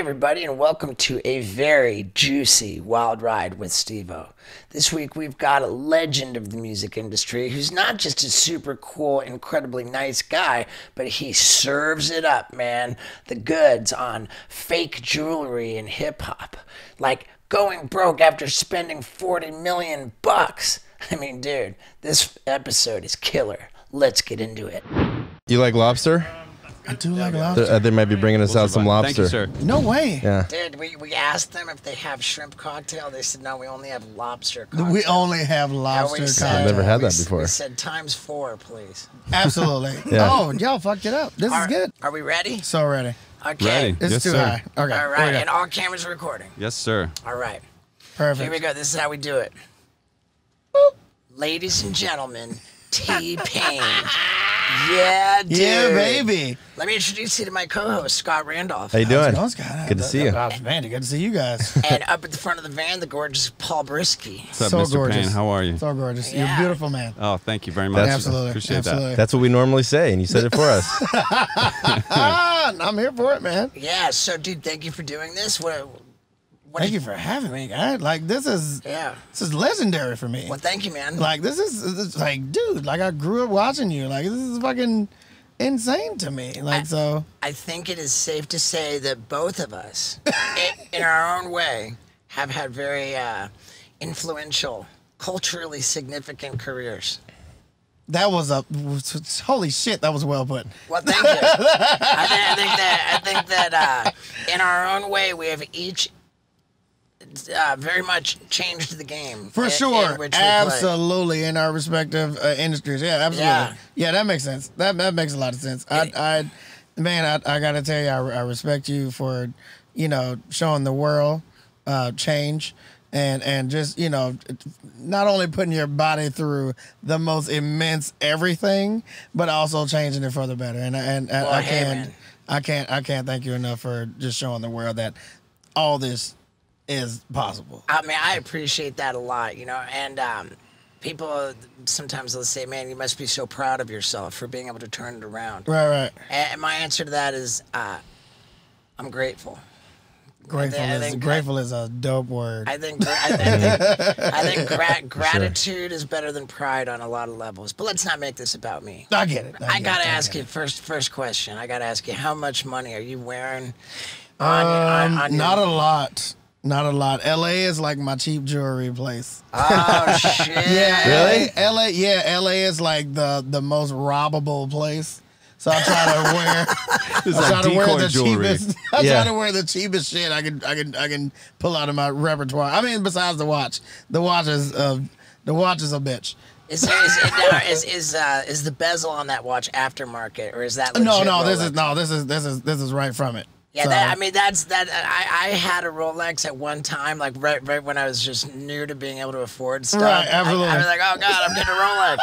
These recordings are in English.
everybody, and welcome to a very juicy wild ride with Stevo. This week we've got a legend of the music industry who's not just a super cool, incredibly nice guy, but he serves it up, man. The goods on fake jewelry and hip hop. Like going broke after spending 40 million bucks. I mean, dude, this episode is killer. Let's get into it. You like lobster? I do like Th- lobster. uh, they might be bringing us out some Thank lobster. you, sir. No way. Yeah. Dude, we, we asked them if they have shrimp cocktail. They said no, we only have lobster cocktail. We only have lobster. we cocktail. I've never had that before. We said times four, please. Absolutely. Yeah. Oh, y'all fucked it up. This Are, is good. Are we ready? So ready. Okay. Ready. It's Yes, too sir. high. Okay. All here right, we go. and all cameras are recording. Yes, sir. All right, Perfect. here we go. This is how we do it. Ladies and gentlemen, T Pain. Yeah, dude. Yeah, baby. Let me introduce you to my co-host Scott Randolph. How you doing? How's it going? Good to see you. Uh, Man, good to see you guys. and up at the front of the van, the gorgeous Paul Brisky. What's up, so Mr. gorgeous. Pain? How are you? So gorgeous. You're a beautiful man. Oh, thank you very much. That's- Absolutely. Appreciate Absolutely. That's what we normally say, and you said it for us. Ah, I'm here for it, man. Yeah. So, dude, thank you for doing this. What? What Thank you for having me, guy. Like this is Yeah. this is legendary for me. Well, thank you, man. Like this is this is like, dude. Like I grew up watching you. Like this is fucking insane to me. Like so. I think it is safe to say that both of us, in, in our own way, have had very uh, influential, culturally significant careers. That was a holy shit. That was well put. Well, thank you. I, think, I think that I think that uh, in our own way, we have each uh, very much changed the game For in- sure, in which absolutely in our respective uh, industries. Yeah, absolutely. Yeah. Yeah. that makes sense. That that makes a lot of sense. I, I man, I, I gotta tell you, I, I respect you for, you know, showing the world uh, change and and just you know, not only putting your body through the most immense everything, but also changing it for the better. And and, and Well, I hey, can't. I can't, I can't thank you enough for just showing the world that all this is possible. I mean, I appreciate that a lot, you know, and um, people sometimes they'll say, "Man, you must be so proud of yourself for being able to turn it around." Right, right. And my answer to that is, uh, I'm grateful. Grateful I is think- grateful is a dope word. I think I think, I think gra- gratitude is better than pride on a lot of levels. But let's not make this about me. I get it. I get gotta it, ask you first. First question. I gotta ask you, how much money are you wearing? On, Um, on, on not a lot. Not a lot. LA is like my cheap jewelry place. Oh shit! Yeah, Really? LA, LA, yeah, LA is like the the most robbable place. So I try to wear. This is I try like to wear the jewelry. cheapest. I Yeah. try to wear the cheapest shit I can. I can. I can pull out of my repertoire. I mean, besides the watch, the watch is uh, the watch is a bitch. Is, there, is, it now, is is uh, is the bezel on that watch aftermarket or is that No, legit no, this Rolex? is no, this is this is this is right from it. Yeah, So- that, I mean that's that. I, I had a Rolex at one time, like right right when I was just new to being able to afford stuff. Right, I- absolutely. I, was like, oh god, I'm getting a Rolex,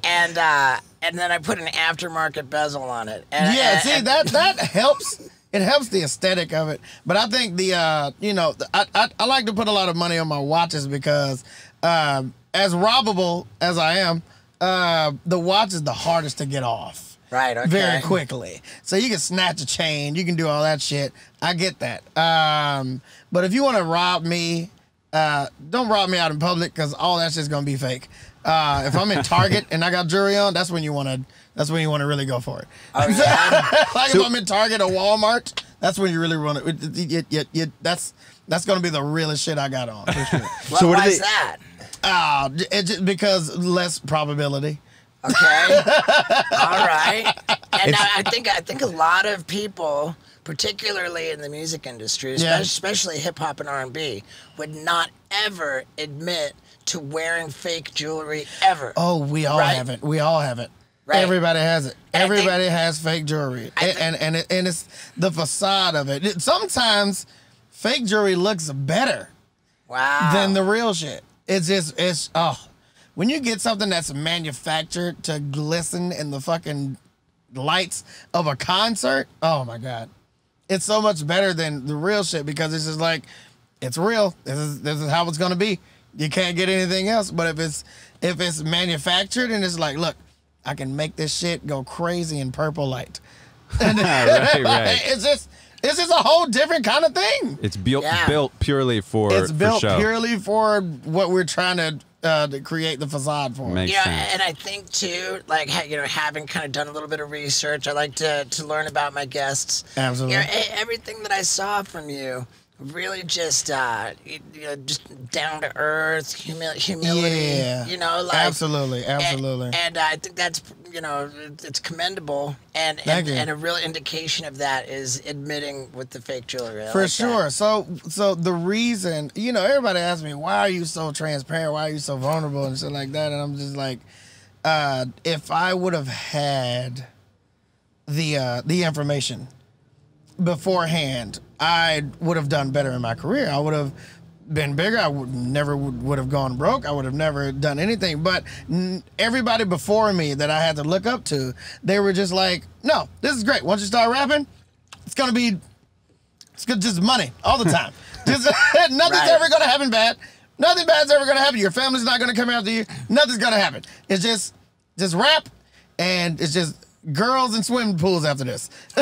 and uh, and then I put an aftermarket bezel on it. And, Yeah, and- see and- that that helps. It helps the aesthetic of it, but I think the uh, you know, I, I I like to put a lot of money on my watches because um, as robbable as I am, uh, the watch is the hardest to get off. Right, okay. Very quickly, so you can snatch a chain, you can do all that shit. I get that. Um, but if you want to rob me, uh, don't rob me out in public because all that shit's gonna be fake. Uh, if I'm in Target and I got jewelry on, that's when you want to. That's when you want to really go for it. Oh, yeah? like if I'm in Target or Walmart, that's when you really want to. It, it, it, it, that's that's gonna be the realest shit I got on. For sure. Well, So what do why is they- that? uh, it just, because less probability. Okay. All right. And now I think I think a lot of people, particularly in the music industry, Yeah. especially, hip hop and R and B, would not ever admit to wearing fake jewelry ever. Oh, we all Right. have it. We all have it. Right. Everybody has it. And I think- Everybody has fake jewelry, I and and and, it, and it's the facade of it. It- Sometimes fake jewelry looks better Wow. than the real shit. It's just it's oh, when you get something that's manufactured to glisten in the fucking lights of a concert. Oh my god, it's so much better than the real shit because it's just like it's real. This is this is how it's gonna be. You can't get anything else. But if it's if it's manufactured and it's like, look, I can make this shit go crazy in purple light. right, right. It's just It's just a whole different kind of thing. It's built Yeah. built purely for It's built for show. purely for what we're trying to, uh, to create the facade for. Makes Yeah, sense. and I think too, like you know, having kind of done a little bit of research, I like to to learn about my guests. Absolutely. You know, e- everything that I saw from you, really just uh, you know, just down to earth, humi- humility. Yeah. You know, like Absolutely, absolutely. And, I think that's you know it's commendable, and and, and a real indication of that is admitting with the fake jewelry. I For like that. sure. So, so the reason, you know, everybody asks me, why are you so transparent? Why are you so vulnerable and shit like that? And I'm just like, uh, if I would have had the uh, the information beforehand, I would have done better in my career. I would have been bigger. I would never would, would have gone broke. I would have never done anything. But n- everybody before me that I had to look up to, they were just like, no, this is great. Once you start rapping, it's gonna be it's good, just money all the time. just, nothing's Right. ever gonna happen bad. Nothing bad's ever gonna happen. Your family's not gonna come after you. Nothing's gonna happen. It's just just rap, and it's just girls and swimming pools after this.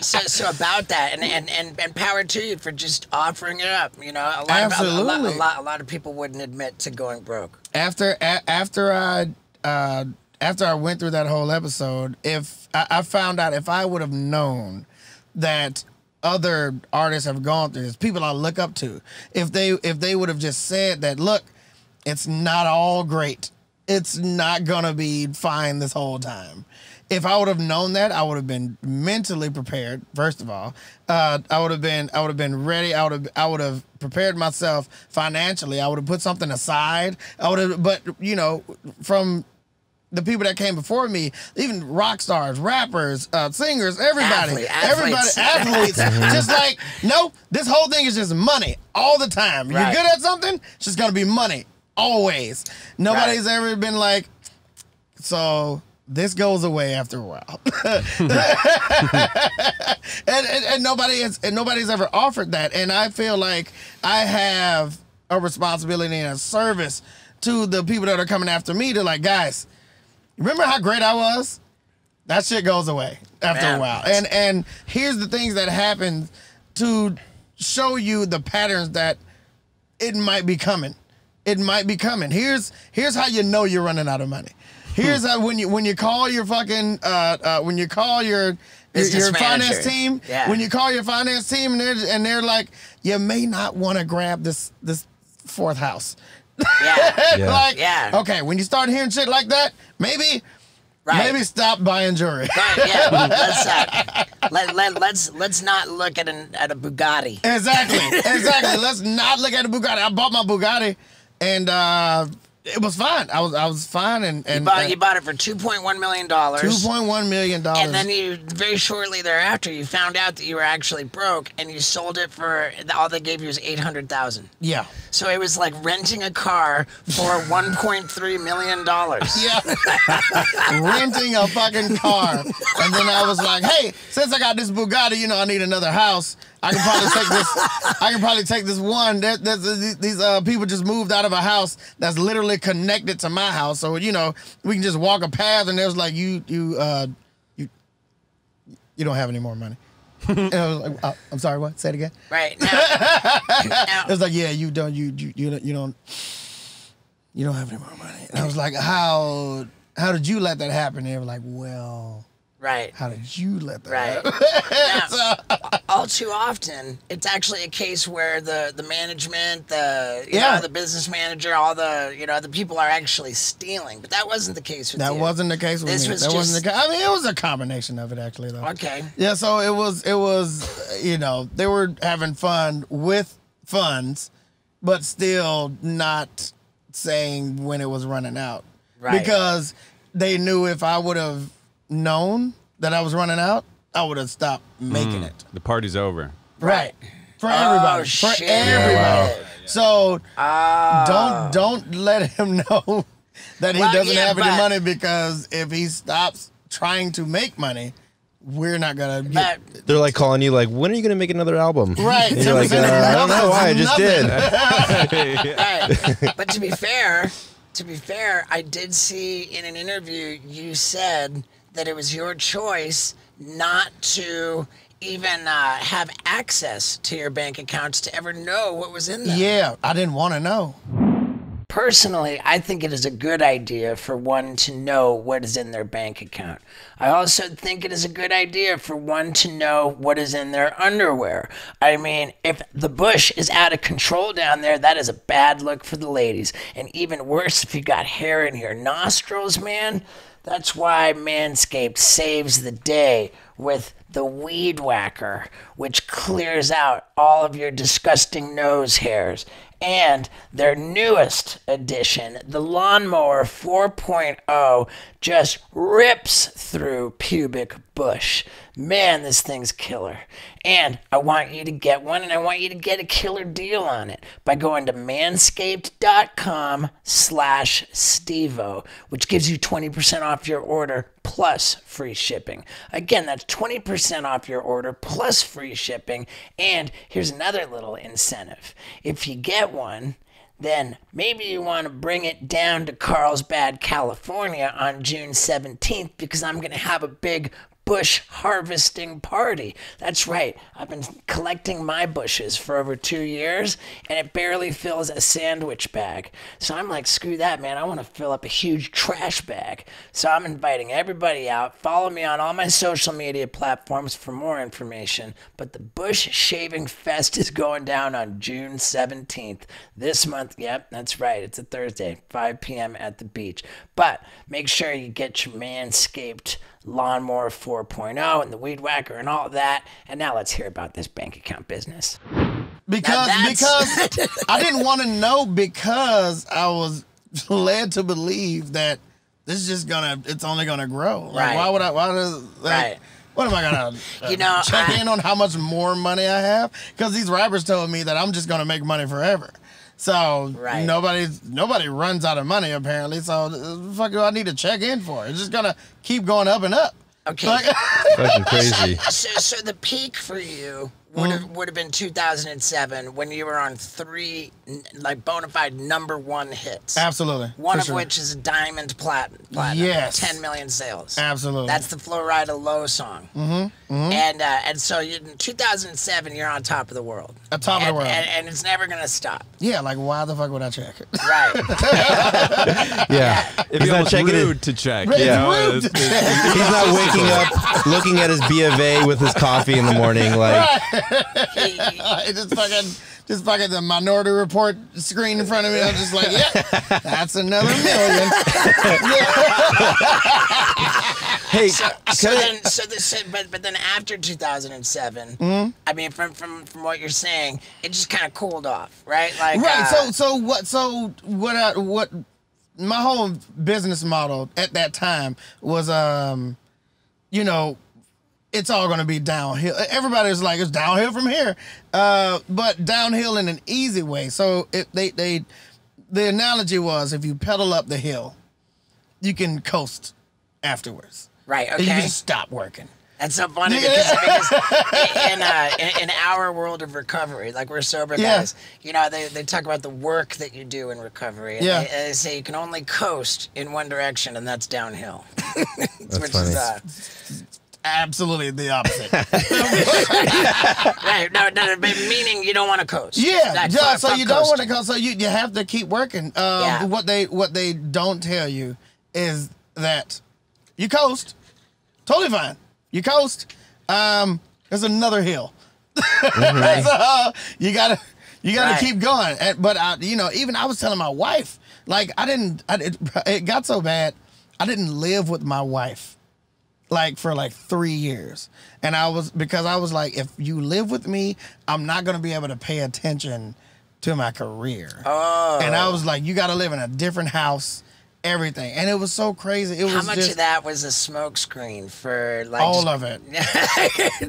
so, so about that, and, and, and, and power to you for just offering it up. You know, a lot, Of, a, lot, a, lot, a lot of people wouldn't admit to going broke. after a, after I uh, after I went through that whole episode, if I, I found out if I would have known that other artists have gone through this, people I look up to, if they if they would have just said that, look, it's not all great. It's not gonna be fine this whole time. If I would have known that, I would have been mentally prepared. First of all, uh, I would have been I would have been ready. I would have I would have prepared myself financially. I would have put something aside. I would have, but you know, from the people that came before me, even rock stars, rappers, uh, singers, everybody, Athlete- everybody, athletes. athletes, just like no, this whole thing is just money all the time. You're good at something, it's just gonna be money always. Nobody's ever been like, so this goes away after a while, and, and and nobody has and nobody's ever offered that. And I feel like I have a responsibility and a service to the people that are coming after me to like, guys, remember how great I was? That shit goes away after Man. a while. And and here's the things that happen to show you the patterns that it might be coming. It might be coming. Here's here's how you know you're running out of money. Here's how when you when you call your fucking uh, uh when you call your your, your finance team Yeah. when you call your finance team and they're and they're like you may not want to grab this this fourth house. Yeah. Yeah. like Yeah. okay, when you start hearing shit like that, maybe Right. maybe stop buying jewelry. Right, yeah, let's uh, let, let, let's let's not look at an at a Bugatti. Exactly. Exactly. Let's not look at the Bugatti. I bought my Bugatti and uh it was fine. I was I was fine and and You bought, you bought it for two point one million dollars. two point one million dollars. And then you very shortly thereafter you found out that you were actually broke and you sold it for all they gave you was eight hundred thousand. yeah. So it was like renting a car for one point three million dollars. Yeah. Renting a fucking car. And then I was like, hey, since I got this Bugatti, you know, I need another house. I can probably take this. I can probably take this one. There, there's, these uh, people just moved out of a house that's literally connected to my house, so you know we can just walk a path. And there's like you, you, uh, you, you don't have any more money. and I was like, uh, I'm sorry, what? Say it again. Right now, now It was like, yeah, you don't, you, you, you don't, you don't, you don't have any more money. And I was like, how, how did you let that happen? they were like, well, right. how did you let that Right. happen? Now, all too often, it's actually a case where the the management, the you Yeah. know, the business manager, all the you know, the people are actually stealing. But that wasn't the case with That you. wasn't the case with This me. was that wasn't the just- case. I mean, it was a combination of it actually, though. Okay. Yeah, so it was, it was, you know, they were having fun with funds, but still not saying when it was running out. Right. Because they knew if I would have known that I was running out, I would have stopped making it. The party's over. Right. For everybody. For shit. everybody. So Ah. don't don't let him know that he Well, doesn't yeah, have any money because if he stops trying to make money, we're not gonna get But They're like calling you, like, when are you gonna make another album? Right, And you're like, uh, I don't know why. I just did. Right. but to be fair, to be fair, I did see in an interview you said that it was your choice not to even uh, have access to your bank accounts to ever know what was in them. Yeah, I didn't want to know. Personally, I think it is a good idea for one to know what is in their bank account. I also think it is a good idea for one to know what is in their underwear. I mean, if the bush is out of control down there, that is a bad look for the ladies. And even worse if you got hair in your nostrils, man. That's why Manscaped saves the day with the Weed Whacker, which clears out all of your disgusting nose hairs. And their newest addition, the Lawnmower 4.0, just rips through pubic bush. Man, this thing's killer. And I want you to get one, and I want you to get a killer deal on it by going to manscaped.com slash stevo, which gives you 20% off your order plus free shipping. Again, that's 20% off your order plus free shipping. And here's another little incentive. If you get one, then maybe you want to bring it down to Carlsbad, California on June 17th because I'm going to have a big bush harvesting party. That's right. I've been collecting my bushes for over two years, and it barely fills a sandwich bag. So I'm like, screw that, man. I want to fill up a huge trash bag. So I'm inviting everybody out. Follow me on all my social media platforms for more information. But the Bush Shaving Fest is going down on June 17th this month. Yep, that's right. It's a Thursday, 5 p.m. at the beach. But make sure you get your manscaped lawnmower 4.0 and the weed whacker and all of that. And now let's hear about this bank account business. Because because I didn't want to know because I was led to believe that this is just gonna it's only gonna grow. Like, Right. Why would I? Why does like, Right. What am I gonna uh, You know, check I- in on how much more money I have? Because these rappers told me that I'm just gonna make money forever. So Right. nobody nobody runs out of money apparently. So the fuck do I need to check in for? It's just gonna keep going up and up. Okay. Fucking crazy. so, so the peak for you would have would have been 2007 when you were on three like bona fide number one hits. absolutely. One of sure. which is a diamond plat- platinum. Yes. 10 million sales. Absolutely. That's the Flo Rida Low song. Mm-hmm. And uh, and so you, in 2007, you're on top of the world. On top of the world. And, and it's never going to stop. yeah. Like why the fuck would I check it? Right. Yeah. It'd He's be not almost checking rude it. to check. Right, you it's know? rude to It's- it's- He's not waking up, looking at his B of A with his coffee in the morning. Like, it just fucking, just fucking the Minority Report screen in front of me. I'm just like, yeah, that's another million. hey, So can I- then, so this, but but then after 2007, Mm-hmm. I mean, from from from what you're saying, it just kind of cooled off, right? Like, right. uh, So, so what? So what? I, what? My whole business model at that time was, um, you know, it's all going to be downhill. Everybody's like, it's downhill from here, uh, but downhill in an easy way. So if they they, the analogy was, if you pedal up the hill, you can coast afterwards. right, And You okay. can stop working. That's so funny Yeah. because, because in, uh, in in our world of recovery, like we're sober Yeah. guys, you know, they, they talk about the work that you do in recovery. And Yeah. they, they say you can only coast in one direction, and that's downhill. Which funny. is uh, Absolutely the opposite. right. No, no, but meaning you don't want to coast. Yeah, Like, yeah. fuck- So fuck you don't want to coasting. go. So you, you have to keep working. Um, Yeah. What they what they don't tell you is that you coast, totally fine. You coast. Um, there's another hill. so you gotta you gotta Right. keep going. And, but I, you know, even I was telling my wife, like I didn't. I, it, it got so bad. I didn't live with my wife like for like three years. And I was because I was like, if you live with me, I'm not gonna be able to pay attention to my career. Oh. And I was like, you gotta live in a different house, everything. And it was so crazy. It was How much just of that was a smokescreen for like all of it.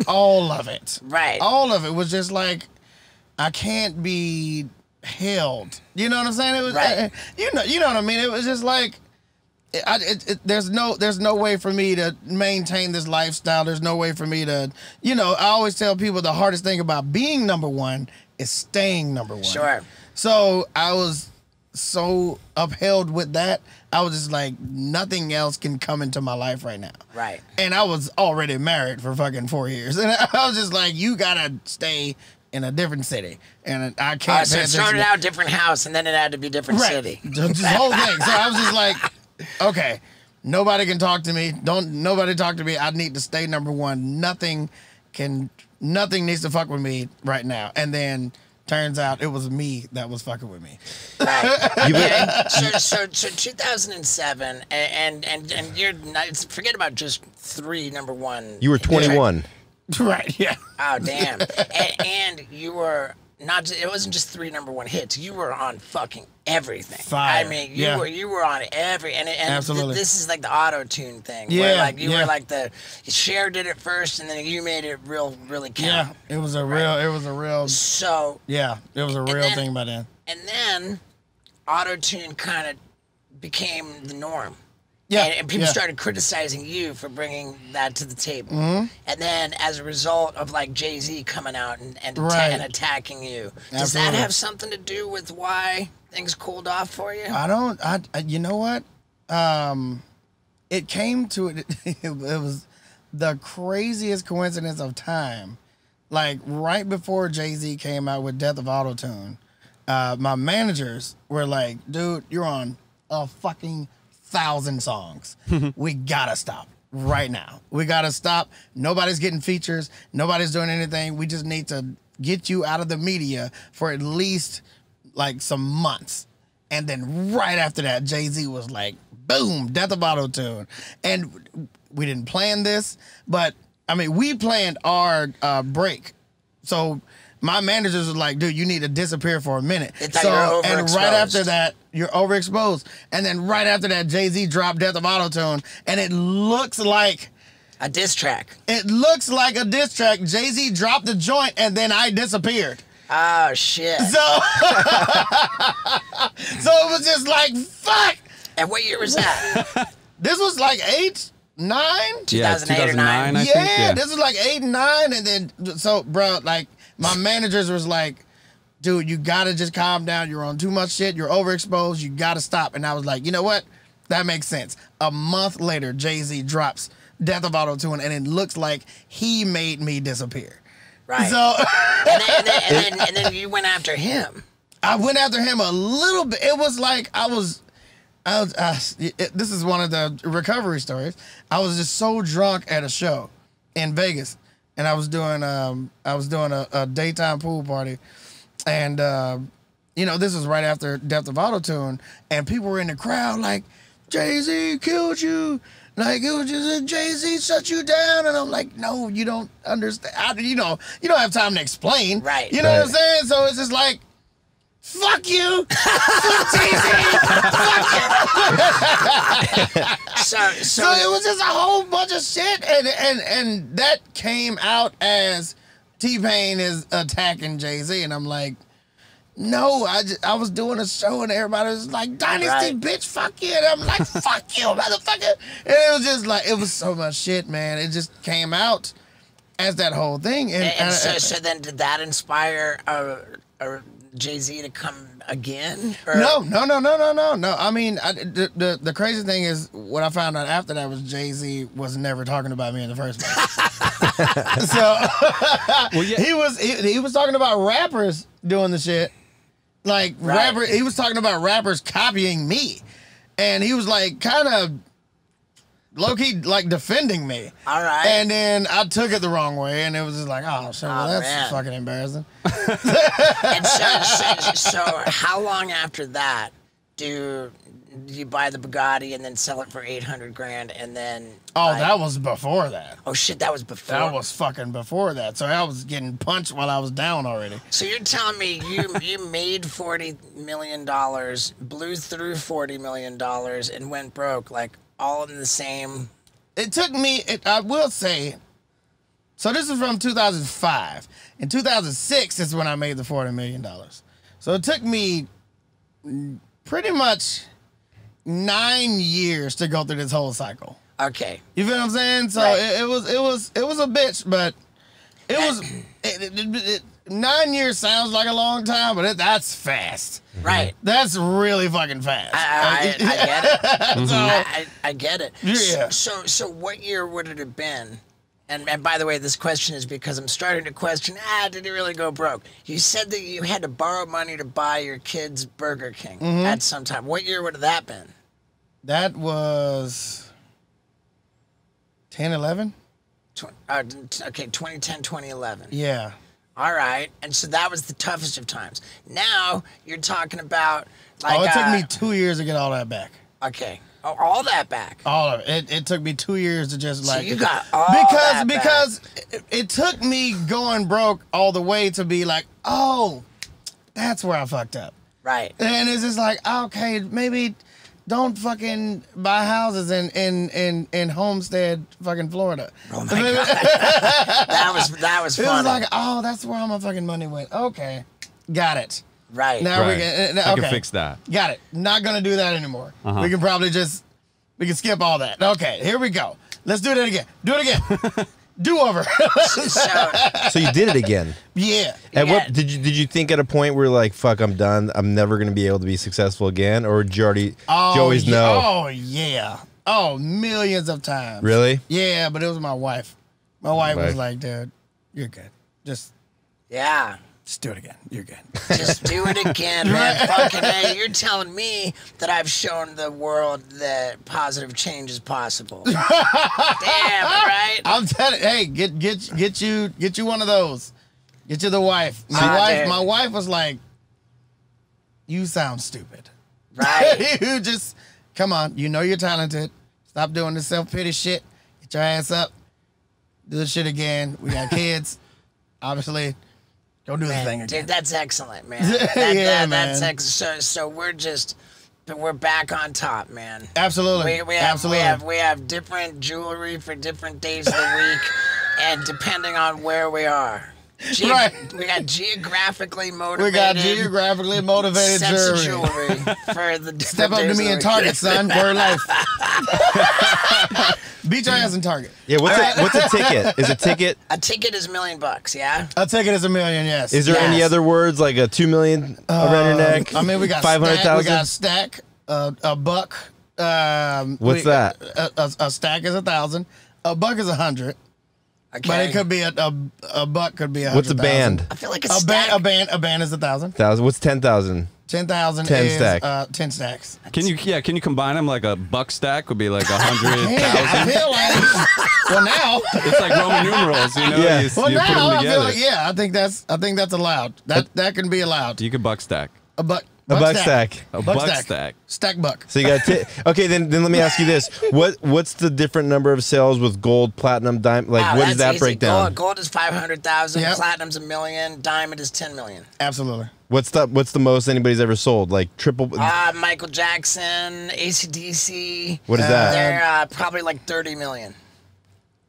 all of it. Right. All of it was just like I can't be held. You know what I'm saying? It was Right. you know you know what I mean? It was just like I, it, it, there's no there's no way for me to maintain this lifestyle. There's no way for me to you know. I always tell people the hardest thing about being number one is staying number one. Sure. So I was so upheld with that. I was just like, nothing else can come into my life right now. Right. And I was already married for fucking four years, and I was just like, you gotta stay in a different city, and I can't. Uh, so it started out different house, and then it had to be different right. city. Just whole thing. So I was just like, okay, nobody can talk to me. Don't nobody talk to me. I need to stay number one. Nothing can. Nothing needs to fuck with me right now. And then turns out it was me that was fucking with me. Right. You Okay. so, so, so 2007, and and and, and you're not, forget about just three number one. You were 21. right. Yeah. Oh damn! and, and you were not. Just, it wasn't just three number one hits. You were on fucking everything. Fire. I mean, you Yeah. were you were on every and, and th- Absolutely. this is like the auto tune thing. Where Yeah, like you yeah. were like the Cher did it first, and then you made it real really Yeah. It was a real. It was a real. So Yeah. It was a real then- thing by then. and then auto tune kind of became the norm. Yeah. And, and people yeah. started criticizing you for bringing that to the table. Mm-hmm. And then, as a result of like Jay Z coming out and and, Right. and attacking you, does Absolutely. that have something to do with why things cooled off for you? I don't. I. You know what? Um, it came to it. It was the craziest coincidence of time. Like right before Jay Z came out with Death of Autotune, uh, my managers were like, "Dude, you're on a fucking thousand songs. we gotta stop." Right now, we gotta stop. Nobody's getting features. Nobody's doing anything. We just need to get you out of the media for at least like some months. And then right after that, Jay Z was like, boom, Death of Auto Tune. And we didn't plan this, but I mean, we planned our uh, break. So my managers was like, dude, you need to disappear for a minute. So, and right after that, you're overexposed. And then right after that, Jay Z dropped Death of Auto Tune. And it looks like. A diss track. It looks like a diss track. Jay Z dropped the joint and then I disappeared. Oh shit! So, so it was just like, fuck. and what year was that? This was like eight, nine. Yeah, 2008 or 2009, nine. I yeah, think. Yeah. this was like eight and nine, and then so, bro, like my managers was like, dude, you gotta just calm down. You're on too much shit. You're overexposed. You gotta stop. And I was like, you know what? That makes sense. A month later, Jay Z drops Death of Auto Tune, and it looks like he made me disappear. Right. So and, then, and, then, and, then, and then you went after him. I went after him a little bit. It was like I was, I was. Uh, it- this is one of the recovery stories. I was just so drunk at a show in Vegas, and I was doing um I was doing a, a daytime pool party, and uh, you know this was right after Death of Autotune, and people were in the crowd like, Jay Z killed you. Like it was just Jay Z shut you down, and I'm like, no, you don't understand. I, you know, you don't have time to explain, Right. You know what I'm saying? So it's just like, fuck you, fuck Jay Z, So, so, So it was just a whole bunch of shit, and and and that came out as T Pain is attacking Jay Z, and I'm like, no, I just, I was doing a show, and everybody was like, Dynasty, Right. bitch, fuck you, and I'm like, fuck you, motherfucker, and it was just like, it was so much shit, man. It just came out as that whole thing, and, and, and and- so, so then did that inspire uh, uh, Jay Z to come again? Or- No, no, no, no, no, no, no. I mean, I, the, the the crazy thing is, what I found out after that was Jay Z was never talking about me in the first place. so Well, yeah. he was he, he was talking about rappers doing the shit, like Right. rapper. He was talking about rappers copying me, and he was like kind of low key like defending me. All right. And then I took it the wrong way, and it was just like, oh shit, well, Oh, that's man. fucking embarrassing. And so, so, so how long after that do you buy the Bugatti and then sell it for eight hundred grand and then? Oh, buy- that was before that. Oh shit, that was before. That was fucking before that. So I was getting punched while I was down already. So you're telling me you you made forty million dollars, blew through forty million dollars, and went broke like all in the same. It took me, it, I will say, so this is from 2005. In 2006 is when I made the $40 million. So it took me pretty much nine years to go through this whole cycle. Okay. You feel what I'm saying? So Right. it, it was, it was, it was a bitch, but it was, it, it, it, it- nine years sounds like a long time, but it, that's fast. Right. That's really fucking fast. I, I, I get it. so, I, I, get it. Yeah. So, so what year would it have been? And, and by the way, this question is because I'm starting to question. Ah, did he really go broke? You said that you had to borrow money to buy your kids Burger King Mm-hmm. at some time. What year would have that been? that was 10, 11? Tw- uh, okay, 2010, 2011. Yeah. All right, and so that was the toughest of times. Now you're talking about like oh, it took uh, me two years to get all that back. okay, oh, all that back. All of it. It, it took me two years to just like. So you got all because that back. because it, it took me going broke all the way to be like, oh, that's where I fucked up. right. And it's just like, okay, maybe don't fucking buy houses in in in, in Homestead, fucking Florida. Oh my god, that was that was It was like, oh, that's where all my fucking money went. Okay, got it. right. Now we Right. can. uh, I can fix that. Got it. Not gonna do that anymore. Uh-huh. We can probably just we can skip all that. Okay, here we go. Let's do that again. Do it again. do over. so, So you did it again. yeah. At Yeah. what did you did you think at a point where like fuck I'm done I'm never gonna be able to be successful again or did you already did Oh, you always yeah. know Oh yeah. Oh, millions of times. really Yeah, but it was my wife. My wife was like, dude, you're good. Just yeah. Just do it again. You're good. Just do it again, man. Fucking hey, you're telling me that I've shown the world that positive change is possible. Damn, right? I'm telling hey, get get get you get you one of those. Get you the wife. My Ah, wife dude. my wife was like, You sound stupid. Right. you just come on. You know you're talented. Stop doing this self pity shit. Get your ass up. Do the shit again. We got kids. Obviously, don't do the thing again. dude, that's excellent, man. That, that, Yeah, That's man. ex- so, so we're just, we're back on top, man. Absolutely. We, we have Absolutely. we have we have different jewelry for different days of the week, and depending on where we are. Ge- Right. We got geographically motivated. we got geographically motivated sets of jewelry. jewelry for the Step up to me and Target, son. Word life. Beat your ass in Target. yeah what's a, what's a ticket is a ticket A ticket is a million bucks, yeah. A ticket is a million, yes. is there any other words like a two million around your neck Um, I mean, we got five hundred stack, We got thousand stack, uh, a buck. Um, What's we- that? A, a, a stack is a thousand. A buck is a hundred. Okay. But it could be a, a, a buck could be a what's a band thousand. I feel like a, A stack. band, a band, a band is a thousand. thousand what's ten thousand Ten thousand 10 is stack. Uh, ten stacks. Can you yeah? Can you combine them like a buck stack would be like a hundred I feel like well now. It's like Roman numerals, you know. Yeah. You, Well you put now them I feel like yeah, I think that's I think that's allowed. That that can be allowed. You could buck stack. A buck. A buck stack A Buck buck stack. stack. Stack buck. so you got ti- okay then then let me ask you this what what's the different number of sales with gold platinum diamond like Wow, what does that easy. break down Gold, gold is five hundred thousand. Yep. Platinum's a million. Diamond is ten million. Absolutely. What's the what's the most anybody's ever sold? Like triple? Uh, Michael Jackson, ACDC. what is uh, that? They're uh, probably like thirty million.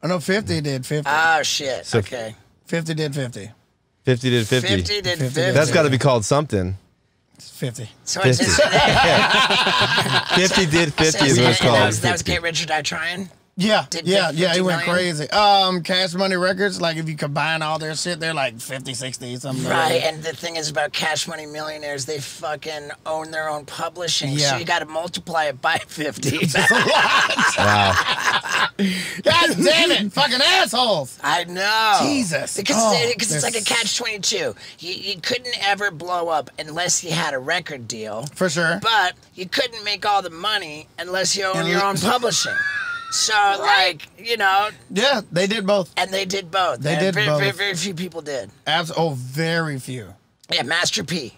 I know fifty did fifty. Oh shit. So- okay. Fifty did fifty. Fifty to fifty. Fifty did 50 fifty. did That's got to be called something. It's fifty. So it's just, Fifty did fifty is what it's and that was, that was Get Rich or Die Trying. Yeah, Did yeah, fif- yeah. 50 It went million? crazy. Um, Cash Money Records. Like if you combine all their shit, they're like 50, 60, something. Right, that. and the thing is about Cash Money Millionaires, they fucking own their own publishing. So Yeah. you got to multiply it by 50. that's Wow. God damn it, fucking assholes. I know. Jesus. Because Oh, it's, it's like a catch 22. You, you couldn't ever blow up unless you had a record deal. For sure. But you couldn't make all the money unless you own And your own publishing. So, like, you know, Yeah, they did both. and they did both. They and did very, Very, both. very few people did. Abs- oh, very few. Yeah, Master P.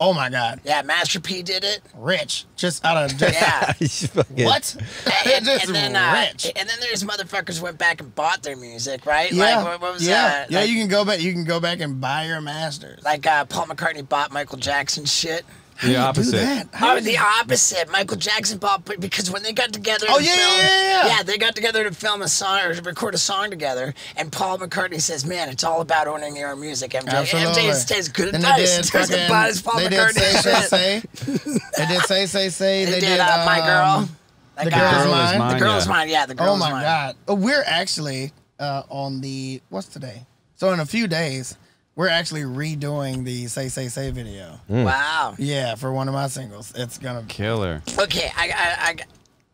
Oh my God, Yeah, Master P did it. rich. Just out of just Yeah. He's fucking- what? and, just and then, uh, rich. and then there's motherfuckers went back and bought their music, right? yeah, Like, what, what was yeah, that? yeah. Like, you can go back. You can go back and buy your masters. like uh, Paul McCartney bought Michael Jackson's shit. How do The you opposite. Do that? How Oh, do the you- opposite. Michael Jackson bought because when they got together. Oh, to yeah, film, yeah, yeah, yeah. they got together to film a song or to record a song together. And Paul McCartney says, "Man, it's all about owning your own music." MJ, Absolutely. MJ says, "Good Then advice." they did Takes fucking. advice, Paul they McCartney. did say shit. say say. they did say say say. They, They, did, uh, my girl. um, Like, The Girl Is uh, Mine. The Mine, girl is yeah. mine. Yeah, the girl Oh is my mine. god. Oh, We're actually uh, on the what's today? So in a few days, we're actually redoing the Say Say Say video. Wow. Yeah, for one of my singles. It's gonna Killer. Okay, I, I, I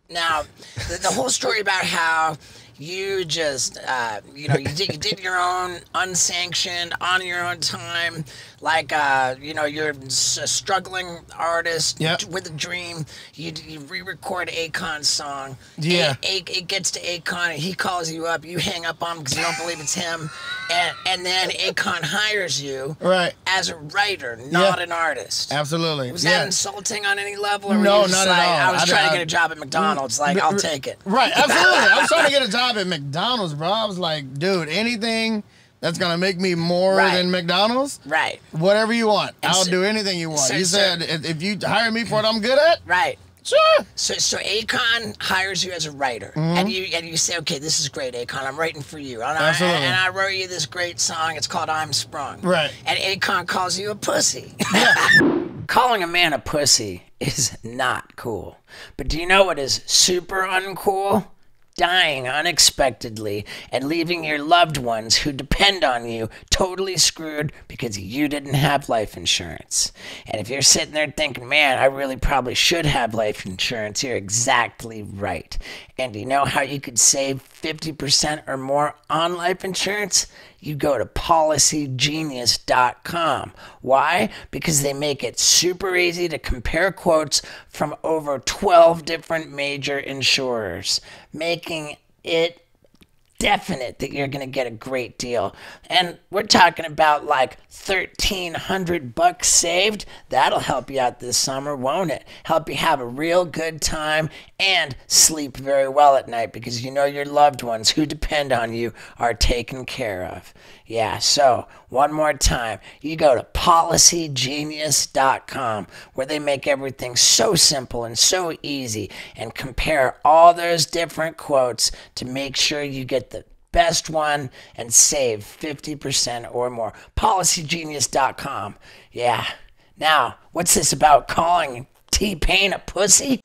now the, the whole story about how you just, uh, you know, you did, you did your own unsanctioned, on your own time, like, uh, you know, you're a struggling artist Yep. with a dream. You, you re-record Akon's song. Yeah. A, A- it gets to Akon, he calls you up. You hang up on him because you don't believe it's him, and and then Akon hires you Right. as a writer, not Yeah. an artist. absolutely. Was yeah. that insulting on any level? Or No, not at all. I was I- trying I- to get a job at McDonald's. Like, I'll take it. Right, absolutely. I was trying to get a job at McDonald's, bro. I was like, dude, anything that's gonna make me more Right. than McDonald's, Right, whatever you want, And I'll so- do anything you want. so- you said if if you hire me for what I'm good at, right. sure. So, so Akon hires you as a writer, mm-hmm. and you and you say, okay, this is great, Akon. I'm writing for you, and I. Absolutely. and I wrote you this great song. It's called "I'm Sprung." Right. And Akon calls you a pussy. Yeah. Calling a man a pussy is not cool. But do you know what is super uncool? Dying unexpectedly and leaving your loved ones who depend on you totally screwed because you didn't have life insurance. And if you're sitting there thinking, man, I really probably should have life insurance, you're exactly right. And you know how you could save 50% or more on life insurance? You go to policygenius.com. Why? Because they make it super easy to compare quotes from over 12 different major insurers, making it definite that you're going to get a great deal. And we're talking about like 1300 bucks saved. That'll help you out this summer, won't it? Help you have a real good time and sleep very well at night because you know your loved ones who depend on you are taken care of. Yeah, so one more time, you go to policygenius.com where they make everything so simple and so easy and compare all those different quotes to make sure you get the best one and save 50% or more. Policygenius.com. Yeah. Now, what's this about calling T Pain a pussy?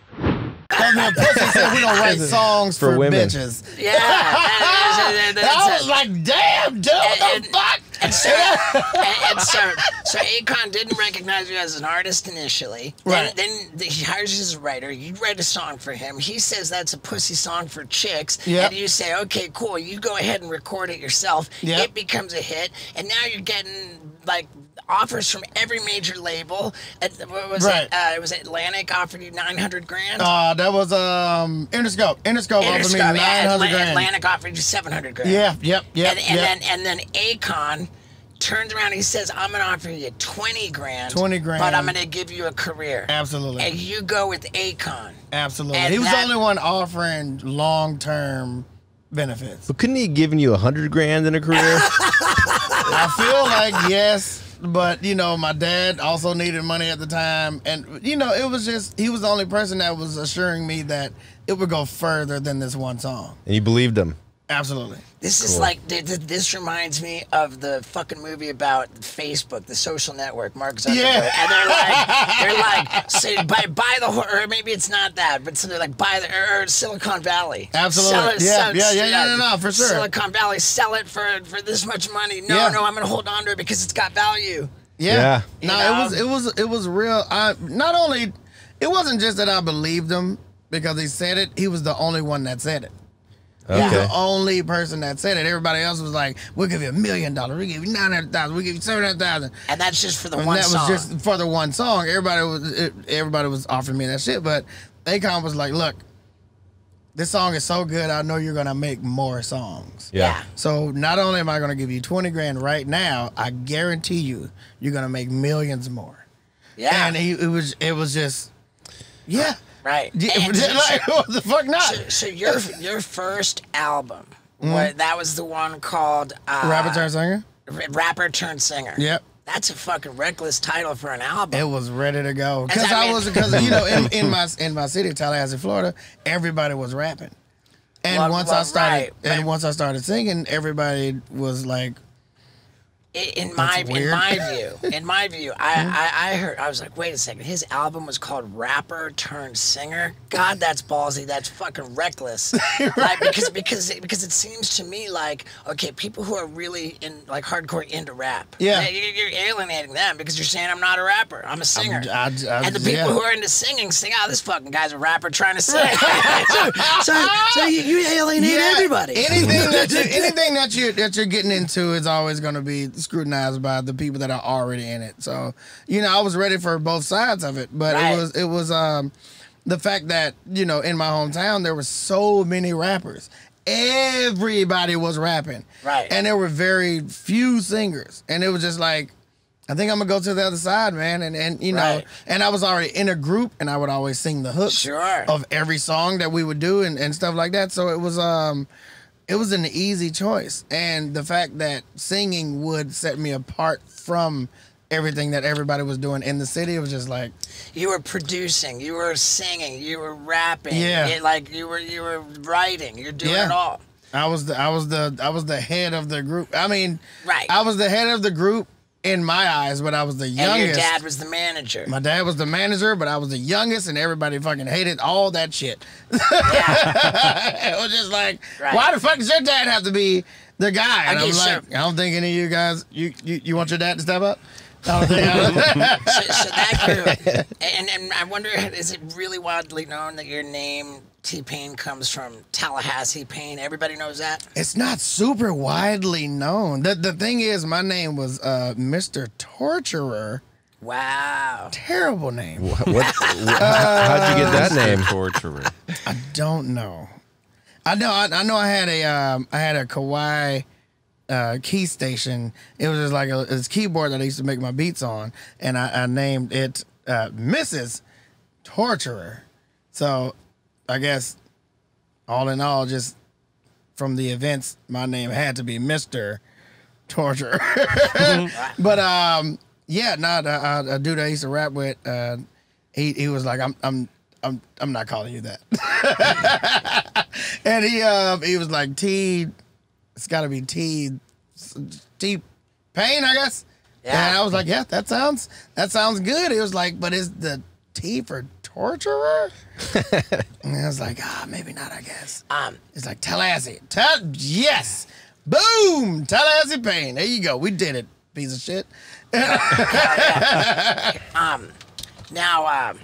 Cause the pussy said we don't write songs For for, women. bitches. Yeah. that- that- that's I was like, damn, dude, what And- the fuck? And so, and, and so, so Akon didn't recognize you as an artist initially. Then, Right. then he hires you as a writer. You write a song for him. He says that's a pussy song for chicks. Yep. And you say, okay, cool. You go ahead and record it yourself. Yep. It becomes a hit. And now you're getting like offers from every major label. At, what was Right. it? Uh, it was Atlantic offered you 900 grand. Uh, that was um Interscope. Interscope offered me Interscope, nine yeah, Atla- grand. Atlantic offered you 700 grand. Yeah, yep, yep, and, and yep. then and then Akon turns around and he says, "I'm gonna offer you 20 grand, 20 grand. but I'm gonna give you a career." Absolutely. And you go with Akon. Absolutely. And he was that- the only one offering long term benefits. But couldn't he have given you a hundred grand in a career? I feel like yes, but you know, my dad also needed money at the time, and you know, it was just he was the only person that was assuring me that it would go further than this one song. and you believed him. Absolutely. This is like th- th- this reminds me of the fucking movie about Facebook, the social network, Mark Zuckerberg, Yeah. and they're like, they're like, say, buy, buy the, or maybe it's not that, but so they're like, buy the, or, or Silicon Valley, Absolutely. Sell it- Yeah, sell- yeah, yeah, yeah, no, no, for sure. Silicon Valley, sell it for for this much money. No, Yeah. no, I'm gonna hold on to it because it's got value. Yeah. You No, know? it was it was it was real. I not only it wasn't just that I believed him because he said it. He was the only one that said it. He was Okay. the only person that said it. Everybody else was like, "We'll give you a million dollars. We give you nine hundred thousand. We give you seven hundred thousand. And that's just for the And one that song. was just for the one song. Everybody was it, everybody was offering me that shit, but Akon was like, "Look, this song is so good. I know you're gonna make more songs. yeah. So not only am I gonna give you twenty grand right now, I guarantee you, you're gonna make millions more." Yeah. And he, it was it was just, yeah. Right. Yeah, like, what the fuck not? So, so your your first album, what, that was the one called uh. Rapper Turned singer. R- rapper turned singer. Yep. That's a fucking reckless title for an album. It was ready to go because I I, mean- was because you know in, in my in my city, Tallahassee, Florida, everybody was rapping, and Well, once well, I started right, and right. once I started singing, everybody was like In my in my view, in my view, I, I I heard I was like, wait a second, his album was called Rapper Turned Singer. God, that's ballsy. That's fucking reckless. Like because because it, because it seems to me like okay, people who are really in like hardcore into rap, Yeah. you- you're, alienating them because you're saying I'm not a rapper, I'm a singer. I- I- and the people yeah. who are into singing sing, oh, this fucking guy's a rapper trying to sing. so, so, so you, you alienate everybody. Anything that you anything that you that you're getting into is always going to be scrutinized by the people that are already in it. So you know, I was ready for both sides of it, but Right. it was it was um the fact that you know in my hometown there were so many rappers. Everybody was rapping, Right. And there were very few singers, and it was just like. I think I'm gonna go to the other side, man, and and you know, Right. and I was already in a group, and I would always sing the hooks Sure. of every song that we would do and, and stuff like that. So it was um it was an easy choice. And the fact that singing would set me apart from everything that everybody was doing in the city, it was just like You were producing, you were singing, you were rapping, Yeah. it- like you were you were writing, you're doing Yeah. it all. I was the I was the I was the head of the group. I mean Right. I was the head of the group in my eyes, but I was the youngest. And your dad was the manager. my dad was the manager, but I was the youngest, and everybody fucking hated all that shit. yeah. it was just like, Right. why the fuck does your dad have to be the guy? And Okay, I'm like, I don't think any of you guys, you you, you want your dad to step up? I don't think. So, so that group, and, and I wonder, is it really widely known that your name T Pain comes from Tallahassee Pain? Everybody knows that. it's not super widely known. The the thing is, my name was uh, Mr. Torturer. Wow. Terrible name. What, what, how'd you get that name? Torturer. I don't know. I know. I, I know. I had a um, I had a Kawhi uh, key station. It was just like a this keyboard that I used to make my beats on, and I, I named it uh, Mrs. Torturer. So, I guess all in all, just from the events, my name had to be Mister Torturer. but um, yeah, not the, uh, a dude I used to rap with, uh, he he was like, I'm I'm. I'm, I'm not calling you that. and he uh, he was like T, it's got to be T, T Pain, I guess. Yeah. And I was like, yeah, that sounds that sounds good. He was like, but is the T for torturer? and I was like, ah, maybe not. I guess. Um, It's like Tallahassee. Tell yes, boom, Tallahassee Pain. There you go. We did it. Piece of shit. Um, now, um,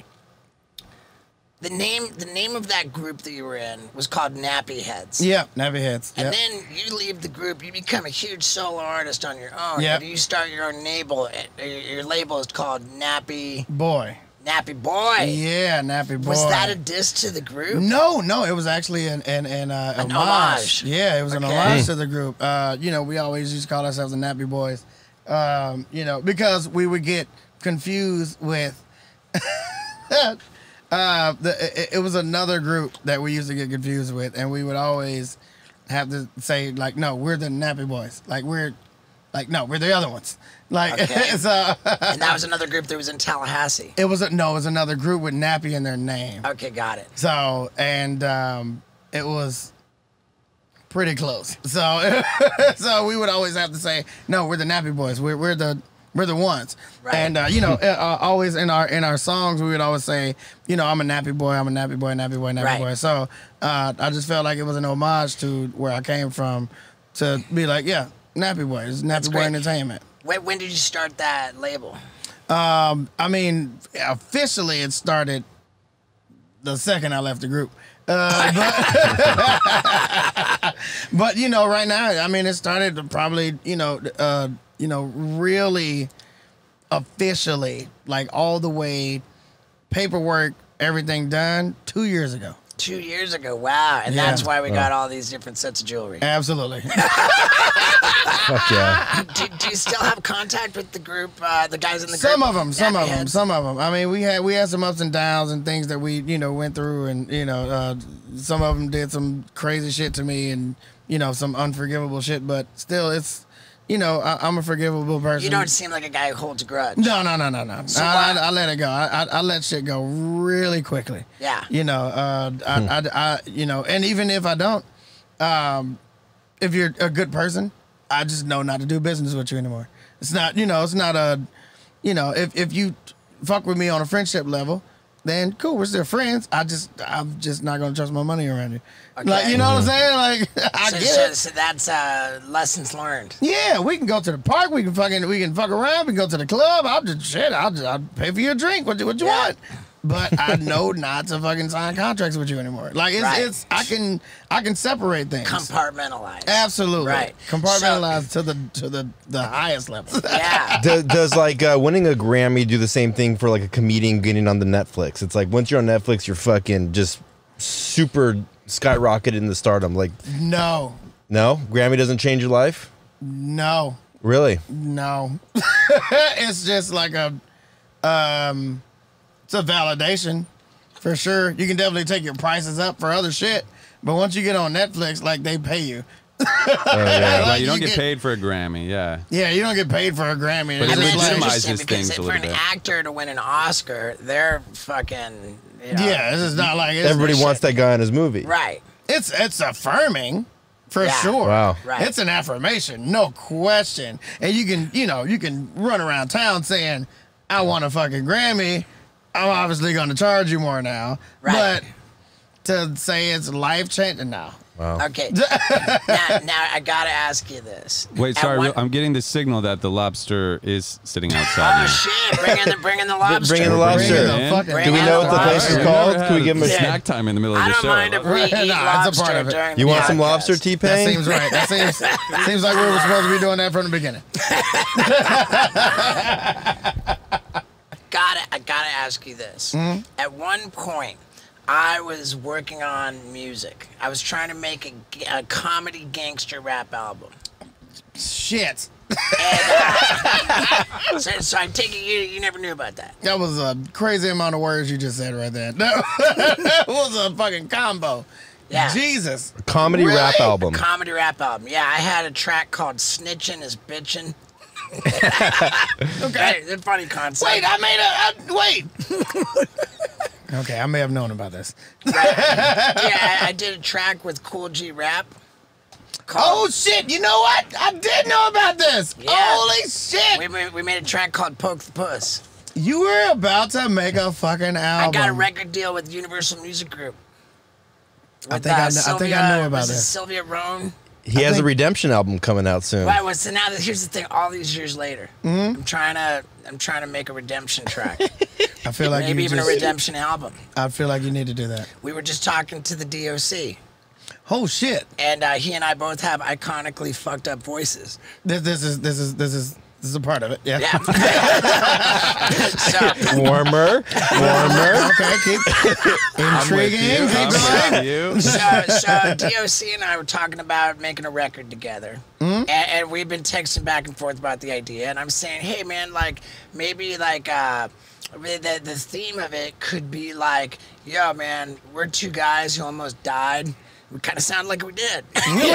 the name the name of that group that you were in was called Nappy Heads. Yeah, nappy heads. And Yep. then you leave the group, you become a huge solo artist on your own. Yep. And you start your own label. uh, Your your label is called Nappy Boy. Nappy Boy. Yeah, nappy boy. Was that a diss to the group? No, no, it was actually an an, an, uh, An homage. homage. Yeah, it was an Okay. homage to the group. Uh, you know, we always used to call ourselves the Nappy Boys. Um, you know, because we would get confused with. uh, the, it, it was another group that we used to get confused with, and we would always have to say like, "No, we're the Nappy Boys." Like we're, like no, we're the other ones. Like Okay. so, And that was another group that was in Tallahassee. it was a, no, it was another group with Nappy in their name. Okay, got it. So and um, it was pretty close. So so we would always have to say, no, we're the Nappy Boys. We're we're the we're the ones. Right. And uh, you know, uh, always in our in our songs, we would always say, you know, I'm a nappy boy, I'm a nappy boy, nappy boy, nappy Right. boy. So uh, I just felt like it was an homage to where I came from, to be like, yeah, nappy boy, it's nappy boy great. entertainment. When, when did you start that label? Um, I mean, officially it started the second I left the group. Uh, but, but you know, right now, I mean, it started probably, you know, uh, you know, really officially, like all the way, paperwork, everything done two years ago. Two years ago. Wow. And Yeah. that's why we got all these different sets of jewelry. Absolutely. Fuck yeah. do, do you still have contact with the group, uh, the guys in the some group? of them, some Nappy of them, some of them. I mean, we had we had some ups and downs and things that we you know went through, and you know, uh, some of them did some crazy shit to me, and you know, some unforgivable shit. But still, it's you know, I, I'm a forgivable person. You don't seem like a guy who holds a grudge. No, no, no, no, no. So I, I, I let it go. I, I, I let shit go really quickly. Yeah. You know, uh, I, I, I, you know, and even if I don't, um, if you're a good person, I just know not to do business with you anymore. It's not, you know, it's not a, you know, if if you fuck with me on a friendship level, then cool, we're still friends. I just, I'm just not gonna trust my money around you. Like, you know what I'm saying? Like, I So, get so, it. so that's uh, lessons learned. Yeah, we can go to the park. We can fucking we can fuck around. We can go to the club. I'll just shit. I'll just I'll pay for your drink. What you what you Yeah. want? But I know not to fucking sign contracts with you anymore. Like it's Right. it's I can I can separate things. Compartmentalize. Absolutely. Right. Compartmentalized to the to the the highest level. Yeah. does, does like uh, winning a Grammy do the same thing for like a comedian getting on the Netflix? It's like once you're on Netflix, you're fucking just super skyrocketed in the stardom. Like, no. no, Grammy doesn't change your life. No. Really? No. it's just like a um it's a validation for sure. You can definitely take your prices up for other shit. But once you get on Netflix, like they pay you. Oh, yeah. Right, Like, you don't you get get- paid for a Grammy, yeah. Yeah, you don't get paid for a Grammy. But It's it I mean, it's like- legitimizes interesting because things a for an bit. actor to win an Oscar, they're fucking. You know, yeah, this is not like it's, Everybody shit. wants that guy in his movie. Right. it's it's affirming for Yeah. sure. Wow. Right. It's an affirmation, no question. And you can, you know, you can run around town saying, I want a fucking Grammy. I'm obviously gonna charge you more now. Right. But to say it's life changing now. Wow. Okay. now, now I gotta ask you this. Wait, sorry, one- I'm getting the signal that the lobster is sitting oh, outside. Oh shit! Bring in the bring in the lobster. Bring in the lobster. it Bring in. the fucking- Bring Do we know what the place is called? Can we give him a Yeah. snack time in the middle of the show? I the don't show? mind if we Right, eat nah, it's a part of it. during You the want some podcast. lobster, T That seems right. That seems seems like we were supposed to be doing that from the beginning. Gotta I gotta ask you this. Mm-hmm. At one point, I was working on music. I was trying to make a comedy gangster rap album. Shit. So, so I take it you you never knew about that. That was a crazy amount of words you just said right there. That was a fucking combo. Yeah. Jesus. Comedy rap Really? album. Comedy rap album. Yeah, I had a track called "Snitching Is Bitching." okay, it's a funny concept. Wait, I made a. I, wait. okay, I may have known about this. yeah, I, I did a track with Kool G Rap. Oh shit! You know what? I did know about this. Yeah. Holy shit! we, made, we made a track called "Poke the Puss." You were about to make a fucking album. I got a record deal with Universal Music Group. I With, think I uh, kn- I think I Sylvia- knew about was it this. Sylvia Rhone. He has a Redemption album coming out soon. Right. Well, so now that, here's the thing. All these years later, Mm-hmm. I'm trying to I'm trying to make a redemption track. I feel like Maybe you even just, a redemption album. I feel like you need to do that. We were just talking to the DOC, Oh shit! and uh, he and I both have iconically fucked up voices. This this is this is this is this is a part of it. Yeah. Yeah. so, Warmer, warmer. Okay. Keep intriguing. I'm with you. Keep I'm going. you. so, so DOC and I were talking about making a record together, Mm-hmm. and, and we've been texting back and forth about the idea. And I'm saying, hey man, like maybe like uh, the the theme of it could be like, yo man, we're two guys who almost died. We kind of sound like we did. you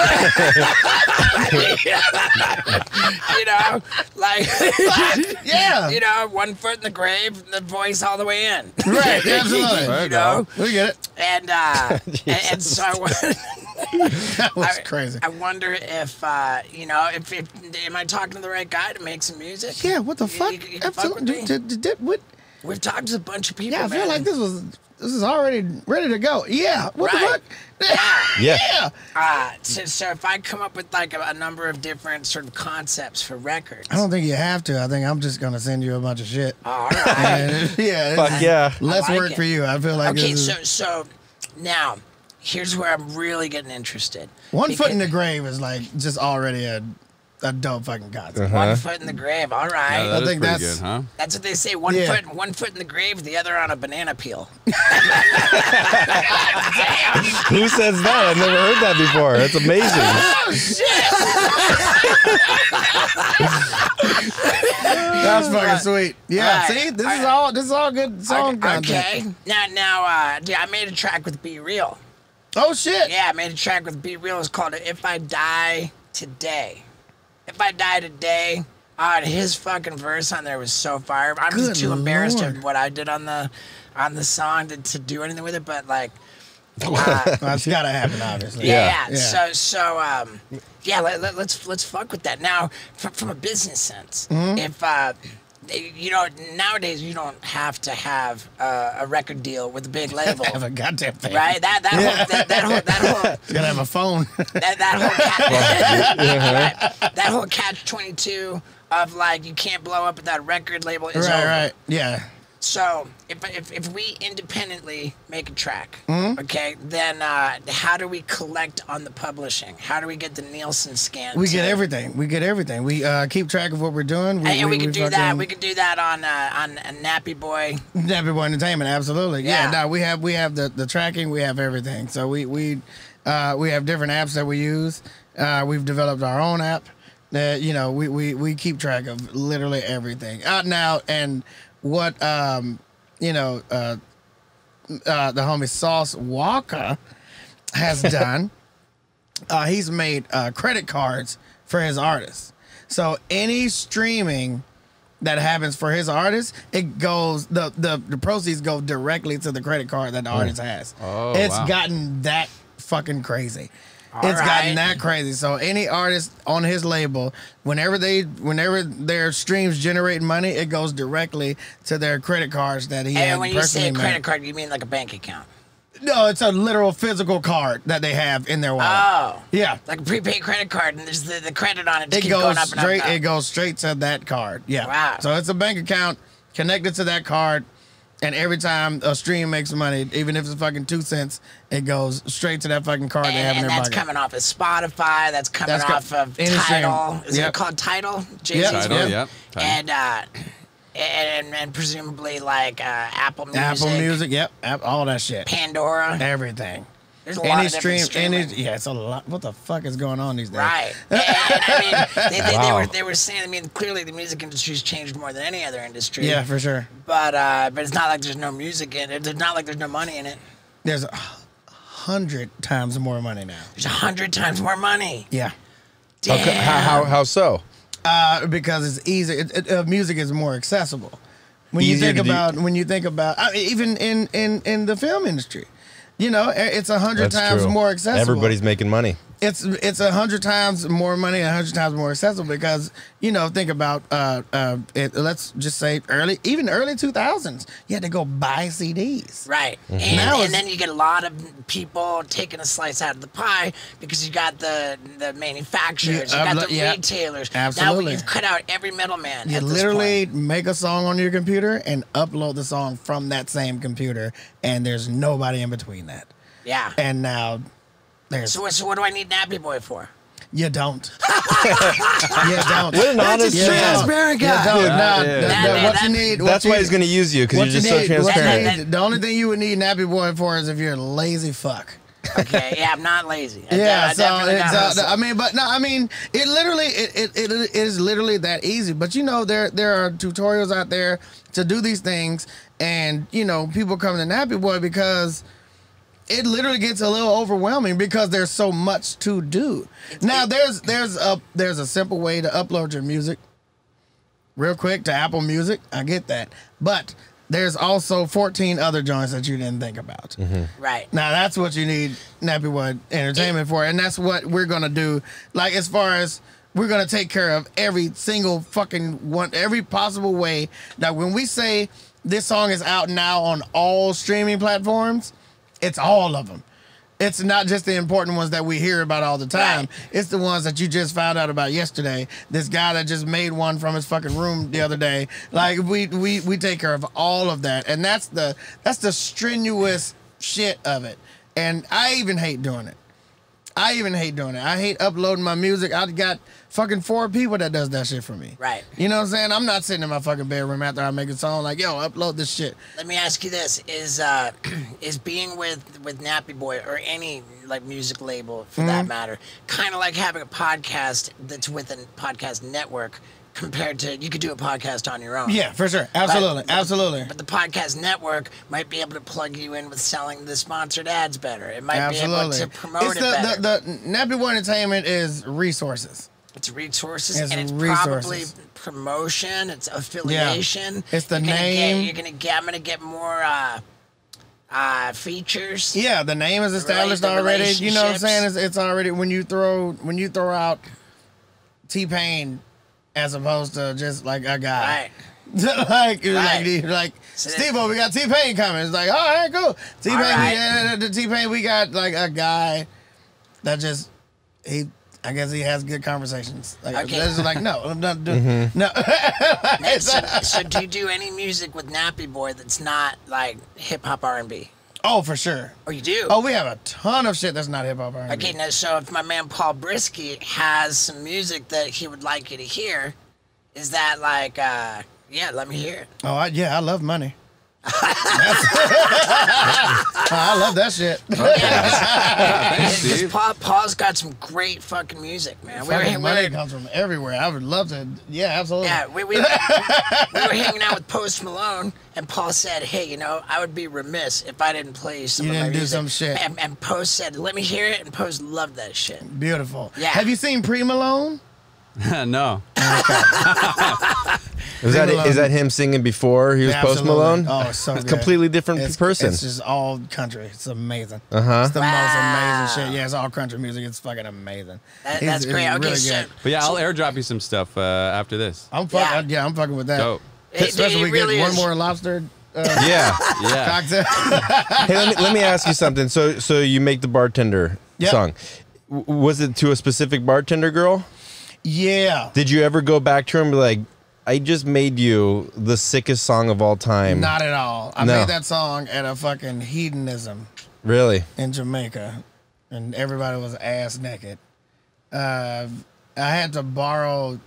know, like Yeah. you know, one foot in the grave, and the voice all the way in. Right. Yeah, absolutely. you know, We get it. and uh, and, and so I, wa- That was I- crazy. I wonder if uh, you know if, if am I talking to the right guy to make some music? Yeah. What the You- fuck? you- you can fuck with Absolutely. We've talked to a bunch of people. Yeah, I feel man. like this was this is already ready to go. Yeah. What Right. the fuck? Yeah. Yeah. Uh, so, so if I come up with like a, a number of different sort of concepts for records, I don't think you have to. I think I'm just gonna send you a bunch of shit. all right. And, yeah. Fuck yeah. Less like work it. for you. I feel like okay, this is, so so now here's where I'm really getting interested. one foot in the grave is like just already a, a dope fucking concept. One foot in the grave. All right. Yeah, that is think that's- good, huh? That's what they say. One Yeah. foot, one foot in the grave, the other on a banana peel. Who says that? I've never heard that before. That's amazing. Oh shit! That's fucking sweet. Yeah. Right. See, this is Alright. all this is all good song okay. content. okay. Now, now, uh, yeah, I made a track with B-Real. Oh shit. Yeah, I made a track with B-Real. It's called "If I Die Today." If I die today, uh, his fucking verse on there was so fire. I'm Good just too embarrassed of what I did on the on the song to, to do anything with it. But like, That's gotta happen, obviously. Yeah. Yeah. So so um, yeah. Let, let, let's let's fuck with that now from, from a business sense. Mm-hmm. If uh, you know nowadays you don't have to have uh, a record deal with a big label. Have a goddamn thing. Right, that that whole that, that whole that whole You gotta have a phone. that, that whole catch, right, that whole catch twenty two of like you can't blow up with that record label is right, over. right. Yeah. So if, if, if we independently make a track, Mm-hmm. okay, then uh, how do we collect on the publishing? How do we get the Nielsen scan? We to- get everything. We get everything. We uh, keep track of what we're doing. And, and we, can do that. We can do that on uh, on a Nappy Boy. Nappy Boy Entertainment, absolutely. Yeah. Yeah. no, we have we have the, the tracking, we have everything. So we we uh, we have different apps that we use. Uh, we've developed our own app that you know we, we, we keep track of literally everything out now and what um, you know uh, uh, the homie Sauce Walka has done. uh, he's made uh, credit cards for his artists. So any streaming that happens for his artist, it goes the the, the proceeds go directly to the credit card that the artist has. Oh, it's wow. gotten that fucking crazy. All it's gotten that crazy. So any artist on his label, whenever they whenever their streams generate money, it goes directly to their credit cards that he And when you say personally a made. credit card, you mean like a bank account? No, it's a literal physical card that they have in their wallet. Oh, yeah. like a prepaid credit card, and there's the, the credit on it. Just it goes going up and straight. up. and It goes straight to that card. Yeah. Wow. So it's a bank account connected to that card, and every time a stream makes money, even if it's fucking two cents, it goes straight to that fucking card they have and, in and their that's pocket. coming off of Spotify. That's coming That's off of any stream. Tidal. Is Yep. it called Tidal? Jay-Z's Yep. Tidal, Yeah. yep. Tidal. and uh, and and presumably like uh, Apple Music, Apple Music. Yep. All that shit. Pandora. Everything. There's a lot Any of stream. different Any. streaming. Yeah. It's a lot. What the fuck is going on these days? Right. and, and I mean, they, they, they were they were saying. I mean, clearly the music industry's changed more than any other industry. Yeah, for sure. But uh, but it's not like there's no music in it. It's not like there's no money in it. There's a hundred times more money now. There's a hundred times more money. Yeah. How, co- how, how, how so? Uh, because it's easy. It, it, uh, music is more accessible. When you think to do- about when you think about I mean, even in in in the film industry, you know, it's a hundred times true. more accessible. Everybody's making money. It's it's a hundred times more money, a hundred times more accessible because you know think about uh uh it, let's just say early even early two thousands you had to go buy CDs. Right. Now And, it's- and then you get a lot of people taking a slice out of the pie because you got the the manufacturers, Yeah, you got uh, the yeah. retailers. Absolutely. Now you've cut out every middleman. You at this literally point. make a song on your computer and upload the song from that same computer, and there's nobody in between that. Yeah. And now there's So, what- so what do I need Nappy Boy for? You don't. you don't. What an honest You don't. transparent You don't. Yeah, Nah, yeah. the- the- That- what you need. what That's you, why he's going to use you because you're just you so need, what you transparent. need- the only thing you would need Nappy Boy for is if you're a lazy fuck. Okay, yeah, I'm not lazy. I, Yeah, I so it's, uh. I mean, but no, I mean, it literally, it, it, it, it is literally that easy. But you know, there there are tutorials out there to do these things, and you know, people come to Nappy Boy because it literally gets a little overwhelming because there's so much to do. Now, there's there's a there's a simple way to upload your music real quick to Apple Music. I get that, but there's also 14 other joints that you didn't think about. Mm-hmm. right. Now that's what you need Nappy Boy Entertainment for, and that's what we're gonna do. Like as far as we're gonna take care of every single fucking one, every possible way. That when we say this song is out now on all streaming platforms, it's all of them. It's not just the important ones that we hear about all the time. Right. It's the ones that you just found out about yesterday. This guy that just made one from his fucking room the other day. Like we we we take care of all of that, and that's the that's the strenuous shit of it. And I even hate doing it. I even hate doing it. I hate uploading my music. I've got fucking four people that does that shit for me. Right. You know what I'm saying? I'm not sitting in my fucking bedroom after I make a song like, yo, upload this shit. Let me ask you this: Is uh, is being with with Nappy Boy or any like music label for Mm-hmm. that matter, kind of like having a podcast that's with a podcast network compared to you could do a podcast on your own. Yeah, for sure. Absolutely. But- Absolutely. But the podcast network might be able to plug you in with selling the sponsored ads better. It might be able to promote it's it the, better. the, the Nappy Boy Entertainment is resources. It's resources It's and it's resources. probably promotion. It's affiliation. It's the You're gonna name. Get, you're gonna get. I'm gonna get more. Uh, uh, features. Yeah, the name is established already. You know what I'm saying? It's, it's already when you throw when you throw out T Pain as opposed to just like a guy. Right. like like Right. you're like So Steve we got T Pain coming. It's like, all right, cool. T Pain, right. yeah, the T Pain, we got like a guy that just he. I guess he has good conversations. Like, Okay. that's like no, I'm not doing no. so, so do you do any music with Nappy Boy that's not like hip hop R and B? oh, for sure. Oh, you do? Oh, we have a ton of shit that's not hip hop R&B. Okay, now so if my man Paul Brisky has some music that he would like you to hear, is that like uh yeah, let me hear it. Oh, I, yeah, I love money. That's- I love that shit. Thanks, Because Steve. Paul, Paul's got some great fucking music, man. We were, Fucking hang- we money were, comes from everywhere. I would love to. Yeah, absolutely. yeah, we, we, we were hanging out with Post Malone, and Paul said, "Hey, you know, I would be remiss if I didn't play you some You of my didn't do music." some shit. And, and Post said, "Let me hear it," and Post loved that shit. Beautiful. Yeah. Have you seen Pre Malone? no. Is that Malone. is that him singing before he was Post Malone? Oh, it's so It's good. completely different It's, person. It's just all country. It's amazing. Uh huh. It's the Wow. most amazing shit. Yeah, it's all country music. It's fucking amazing. That, that's he's great. Okay, really so good. But yeah, I'll airdrop you some stuff uh, after this. I'm fucking. Yeah. Yeah. I'm fucking with that. Dope. It- Especially it we really get one more lobster uh, Yeah. Yeah. cocktail. hey, let me let me ask you something. So so you make the bartender Yep. song. W- Was it to a specific bartender girl? Yeah. Did you ever go back to be like, I just made you the sickest song of all time? Not at all. I No. made that song at a fucking hedonism. really. in Jamaica, and everybody was ass naked. Uh, I had to borrow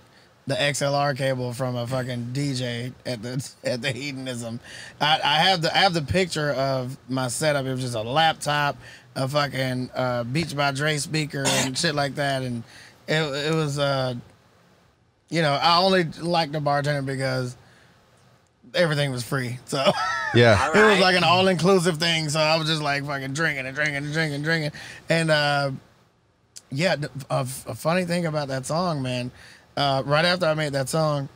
the XLR cable from a fucking DJ at the at the hedonism. I, I have the I have the picture of my setup. It was just a laptop, a fucking uh, Beats by Dre speaker, and shit like that. And it it was uh, you know, I only liked the bartender because everything was free. So. Yeah. It was like an all inclusive thing, so I was just like fucking drinking and drinking and drinking and drinking. And uh, yeah, a, a funny thing about that song, man. Uh, right after I made that song,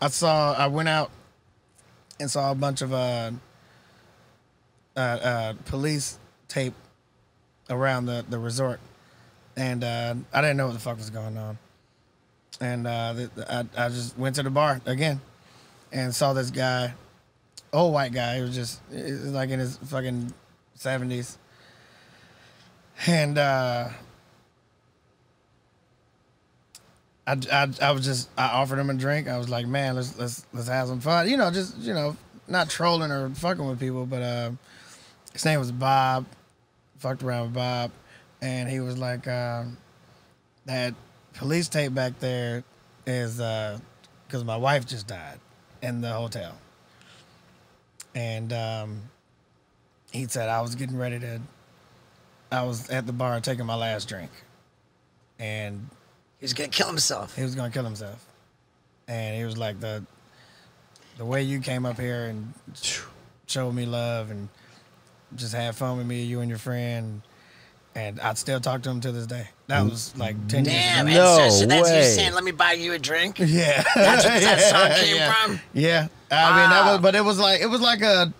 I saw I went out and saw a bunch of uh, uh, uh, police tape around the, the resort, and uh, I didn't know what the fuck was going on. And uh, th- I, I just went to the bar again and saw this guy old white guy. He was just was like in his fucking seventies, and uh, I, I I was just I offered him a drink. I was like, man, let's let's let's have some fun. You know, just you know, not trolling or fucking with people, but uh, his name was Bob. Fucked around with Bob, and he was like, uh, that police tape back there is because my wife just died in the hotel and um, he said I was getting ready to. I was at the bar taking my last drink, and He was gonna kill himself. he was gonna kill himself. And he was like the, the way you came up here and showed me love and just had fun with me, you and your friend, and I'd still talk to him to this day. That mm. was like ten Damn, years and No so, so that's you way. saying, "Let me buy you a drink." Yeah, That's where that song came yeah. from. Yeah, I mean that was, but it was like it was like a,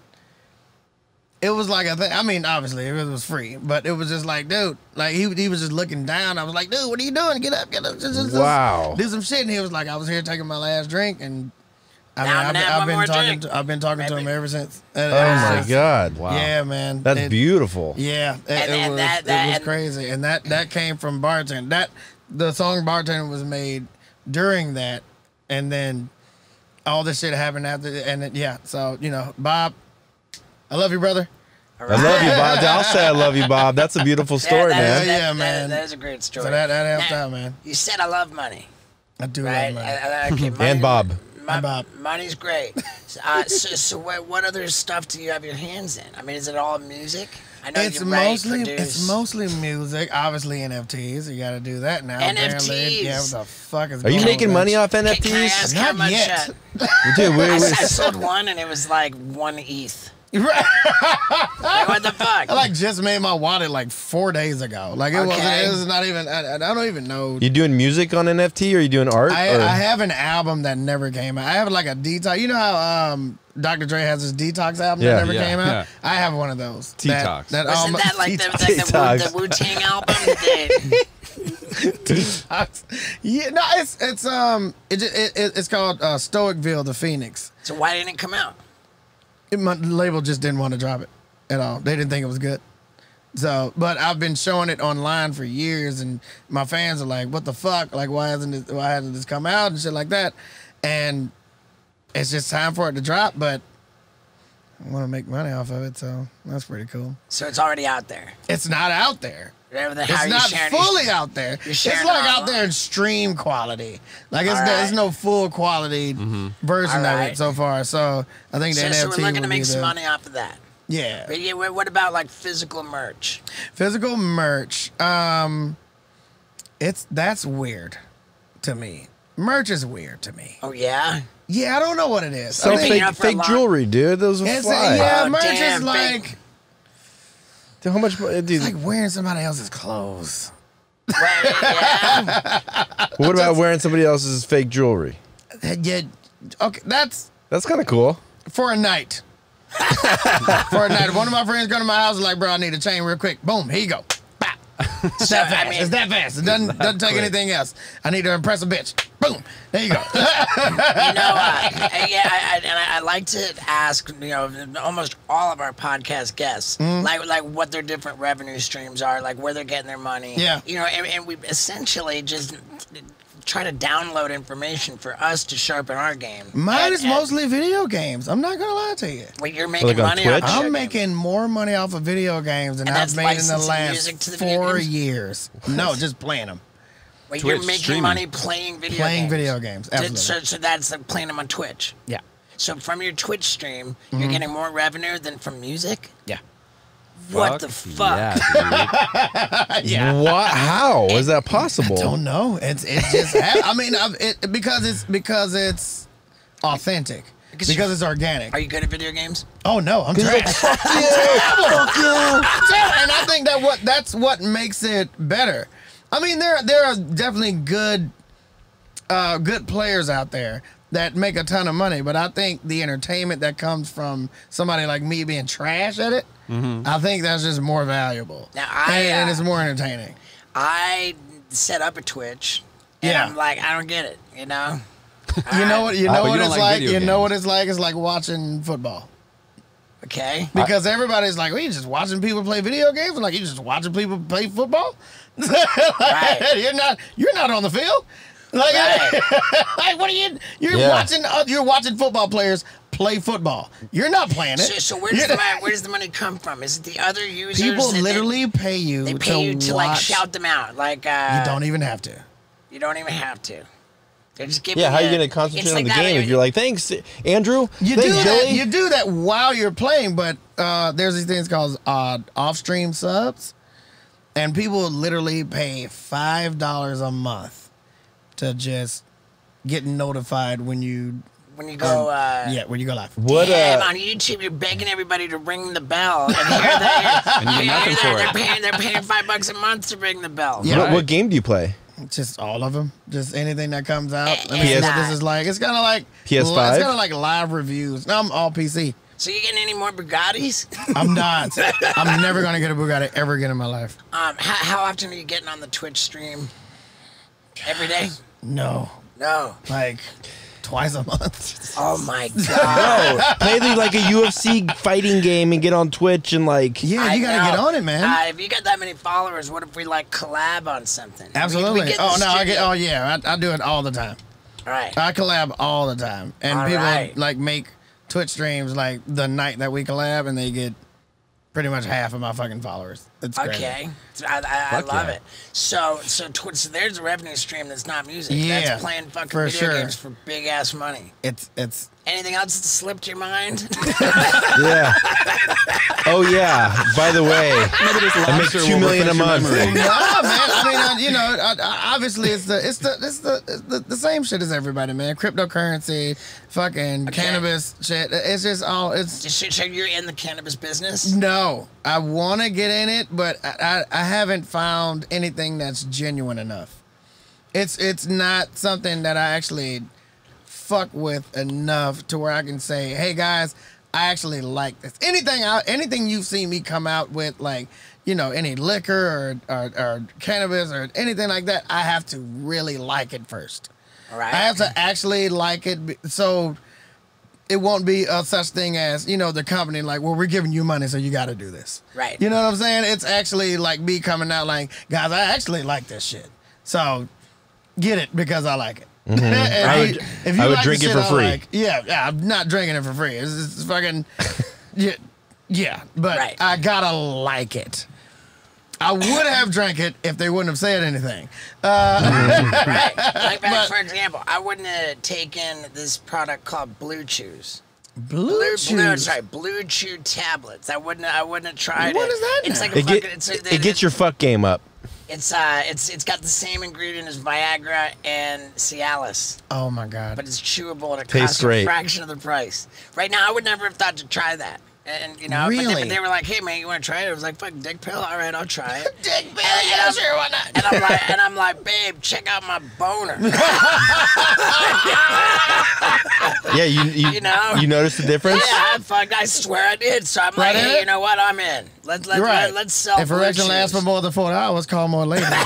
it was like a thing. I mean, obviously it was free, but it was just like, dude, like he he was just looking down. I was like, dude, what are you doing? Get up, get up, just, just, just Wow. do some shit. And he was like, I was here taking my last drink, and I mean, Now I'm I've, been- I've been talking, to, I've been talking to him ever since. And Oh my just- god. Wow. Yeah, man, That's It- beautiful. yeah, it, And- it and was, that- it was crazy, and that that came from bartender. That the song bartender was made during that, and then all this shit happened after. And it, yeah, so you know, Bob, I love you, brother. I love you, Bob. I'll say I love you, Bob. That's a beautiful story, that, man. that- Yeah, that- man. That is a great story. So that that helped Now, out, man. You said I love money, I do right? love money. Uh, uh, okay, money- And Bob. Mon- And Bob. Money's great. So, uh, so, so what, what other stuff do you have your hands in? I mean, is it all music? I know It's you write, mostly produce. it's mostly music. Obviously NFTs. You got to do that now. NFTs. Apparently. Yeah, what the fuck is Are you making money off NFTs? can I ask how Not much? yet. Uh, Dude, we, I, we- I sold one and it was like one ETH. Like, what the fuck? I like just made my wallet like four days ago. Like it wasn't. Okay. It was not even. I, I don't even know. You doing music on NFT or you doing art? I, I have an album that never came out. I have like a detox. You know how um, Dr. Dre has his detox album Yeah. that never Yeah, came out. yeah. I have one of those. That- Detox. That, Wasn't almost- that like the, Detox. like the, Wu, the Wu-Tang album? Detox. Yeah, no, it's it's um it, it, it it's called uh, Stoicville the Phoenix. so why didn't it come out? It, my label just didn't want to drop it at all. They didn't think it was good. So, but I've been showing it online for years, and my fans are like, "What the fuck? Like, why hasn't this, why hasn't this come out and shit like that?" And it's just time for it to drop. But I want to make money off of it, so that's pretty cool. So it's already out there. It's not out there. How It's are not sharing? fully out there. It's like it out there in stream quality. Like it's no, right. it's no full quality version All of it so far. So I think the So, NFT so we're looking will to make some the- money off of that. Yeah. But yeah, what what about like physical merch? Physical merch. Um it's that's weird to me. Merch is weird to me. Oh yeah. Yeah, I don't know what it is. Sell I Okay, think you know, fake, fake jewelry, dude. Those are it's fly. yeah, Oh, merch damn, is fake- like Dude, how much? Uh, dude, it's like wearing somebody else's clothes. Right, yeah. what about wearing somebody else's fake jewelry? Uh, yeah, okay, that's That's kind of cool. for a night. for a night. One of my friends come to my house and like, bro, I need a chain real quick. Boom, here you go. Bop. It's that fast. I mean- it's that fast. It doesn't doesn't take anything else. I need to impress a bitch. Boom. There you go. You know, uh, yeah, I, I, and I, I like to ask, you know, almost all of our podcast guests, Mm-hmm. like like what their different revenue streams are, like where they're getting their money. Yeah. You know, and, and we essentially just try to download information for us to sharpen our game. Mine And- is and- mostly video games. I'm not gonna lie to you. Well, you're making Like money off I'm games. making more money off of video games than And I've made in the last the four games? years. No, just playing them. Wait, you're making streaming. money playing video games. Playing games. video games, So- absolutely. So, so that's like playing them on Twitch. Yeah. So from your Twitch stream, Mm-hmm. you're getting more revenue than from music. Yeah. What the fuck? Yeah. Yeah. What? How is that possible? I don't know. It's it's just. I mean, it, because it's because it's authentic. Because Because it's organic. Are you good at video games? Oh no, I'm trash. Fuck yeah! Fuck yeah! Yeah, and I think that what that's what makes it better. I mean, there there are definitely good uh, good players out there that make a ton of money, but I think the entertainment that comes from somebody like me being trash at it, I think that's just more valuable. Now, I, and, and uh, it's more entertaining. I set up a Twitch. And Yeah. I'm like, I don't get it. You know. You know what? You Uh, know but you what don't it's like like. video You know what it's like. It's like watching football. Okay. Because everybody's like, well, you just watching people play video games? I'm like, you just watching people play football? Like, Right. You're not you're not on the field. Like, Right. like what are you you're Yeah. watching uh, you're watching football players play football. You're not playing it. So, so where does the money, where does the money come from? Is it the other users? people that- that- literally pay you they to pay you to like shout them out. Like uh, You don't even have to. You don't even have to. They're just giving. Yeah, how are you you gonna concentrate it's on the like that, game if you're like, thanks, Andrew. You thanks, do that. Joey. You do that while you're playing, but uh, there's these things called uh, off-stream subs, and people literally pay five dollars a month to just get notified when you when you go. uh, yeah when you go live. what? Damn, Uh, on YouTube, you're begging everybody to ring the bell, and here they, And you get nothing for they're, it. they're paying, they're paying five bucks a month to ring the bell. Yeah. what, what game do you play? Just all of them, just anything that comes out. Let me And, see what this is like. It's kind of like PS5? It's kind of like live reviews. No, I'm all PC. So you getting any more Bugattis? I'm not. I'm never gonna get a Bugatti ever again in my life. Um, how, how often are you getting on the Twitch stream? Every day? No, No. like twice a month. Oh my god. Oh, play the, like a UFC fighting game and get on Twitch and like. Yeah, I you gotta get know. on it, man. Uh, if you got that many followers, what if we like collab on something? We- Absolutely. we get in oh the no, I get. studio. Oh yeah, I, I do it all the time. All right. I collab all the time, and All people right. like make Twitch streams like the night that we collab, and they get pretty much half of my fucking followers. It's. Okay, So I, I, I love yeah. it. So, so, tw- so there's a revenue stream that's not music. Yeah, that's playing fucking for video sure. games for big ass money. It's it's Anything else that slipped your mind? Yeah. Oh yeah. By the way, I make two million a month. no, man. I mean, uh, you know, uh, uh, obviously it's the it's the it's the, it's the the same shit as everybody, man. Cryptocurrency, fucking cannabis shit. It's just all it's. Just so- so you're in the cannabis business? No, I want to get in it, but I, I I haven't found anything that's genuine enough. It's it's not something that I actually fuck with enough to where I can say, "Hey guys, I actually like this." Anything out, anything you've seen me come out with, like you know, any liquor or, or or cannabis or anything like that, I have to really like it first. All right. I have to actually like it, so it won't be a such thing as you know the company like, well, we're giving you money, so you got to do this. Right. You know what I'm saying? It's actually like me coming out like, guys, I actually like this shit. So get it because I like it. If Mm-hmm. I you- would- if you I would like the drink it shit for I free. like- yeah, yeah, I'm not drinking it for free. It's, it's fucking, yeah, yeah. But Right. I gotta like it. I would have drank it if they wouldn't have said anything. right. Like, But- for example, I wouldn't have taken this product called Blue Chews. Blue, Blue, blue, Chews. sorry, Blue Chew tablets. I wouldn't. I wouldn't have tried What it. is that It's now? like a It, fucking. get, it's, it, a, it gets your fuck game up. It's uh. It's it's got the same ingredient as Viagra and Cialis, Oh my god. but it's chewable and it Tastes costs a fraction of the price. Right now, I would never have thought to try that. And you know, but, they, Really? but they were like, "Hey man, you want to try it?" I was like, "Fuck, dick pill. All right, I'll try it." Dick pill, And- yeah, and sure, why not? And I'm like, and I'm like, babe, check out my boner. Yeah, you you, You know? you notice the difference? Yeah, I, fuck, I swear I did. So I'm like, Right in hey, you know what? I'm in. Let's let's right. let, let's sell. If blue erection lasts for more than four hours, call more ladies. yeah,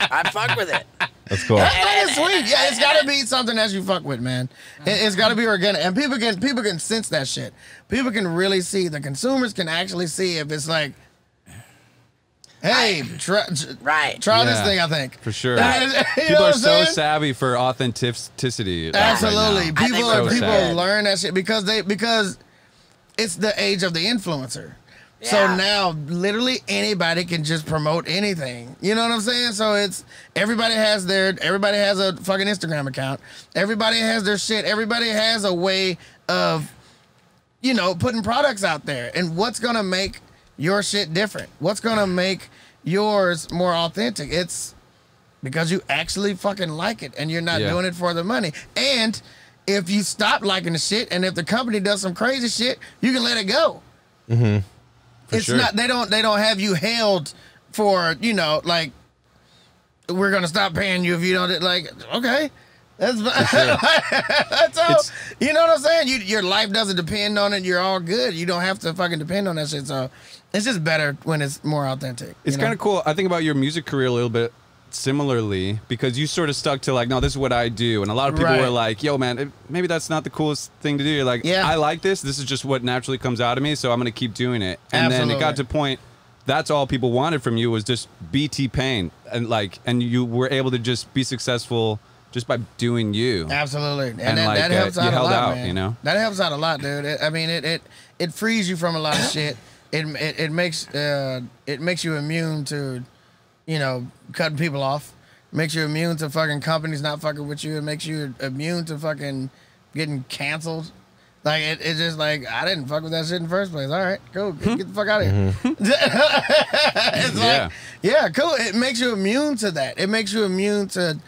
I fuck with it. That's cool. And- it's and- sweet. Yeah, it's got to be something that you fuck with, man. It, it's got to be organic, and people can people can sense that shit. People can really see. The consumers can actually see if it's like, hey, try, Right. try this thing. I think For sure. You People what are I'm so saying? savvy for authenticity. Absolutely, Right now. I think people we're are, people sad. learn that shit because they because it's the age of the influencer. So now, literally anybody can just promote anything. You know what I'm saying? So it's everybody has their everybody has a fucking Instagram account. Everybody has their shit. Everybody has a way of, you know, putting products out there. And what's gonna make your shit different? What's gonna make yours more authentic? It's because you actually fucking like it and you're not Yeah. doing it for the money. And if you stop liking the shit and if the company does some crazy shit, you can let it go. Mm-hmm. It's sure. not they don't they don't have you held for, you know, like we're gonna stop paying you if you don't like okay. That's that's all. It's- you know what I'm saying? You, your life doesn't depend on it. You're all good. You don't have to fucking depend on that shit. So it's just better when it's more authentic. It's kind of cool. I think about your music career a little bit similarly because you sort of stuck to like, no, this is what I do, and a lot of people Right. were like, yo, man, it, maybe that's not the coolest thing to do. You're like, Yeah. I like this. This is just what naturally comes out of me, so I'm gonna keep doing it. And then it got to point. That's all people wanted from you was just BT Pain, and like, and you were able to just be successful just by doing you. Absolutely, and, And, that, like, that uh, helps you out a held lot, out, man. you know? that helps out a lot, dude. It, I mean, it, it it frees you from a lot of shit. It it, it makes uh it makes you immune to, you know, cutting people off. Makes you immune to fucking companies not fucking with you. It makes you immune to fucking getting canceled. Like it, it's just like I didn't fuck with that shit in the first place. All right, cool, get, get the fuck out of here. Mm-hmm. it's Yeah. like, yeah, cool. It makes you immune to that. It makes you immune to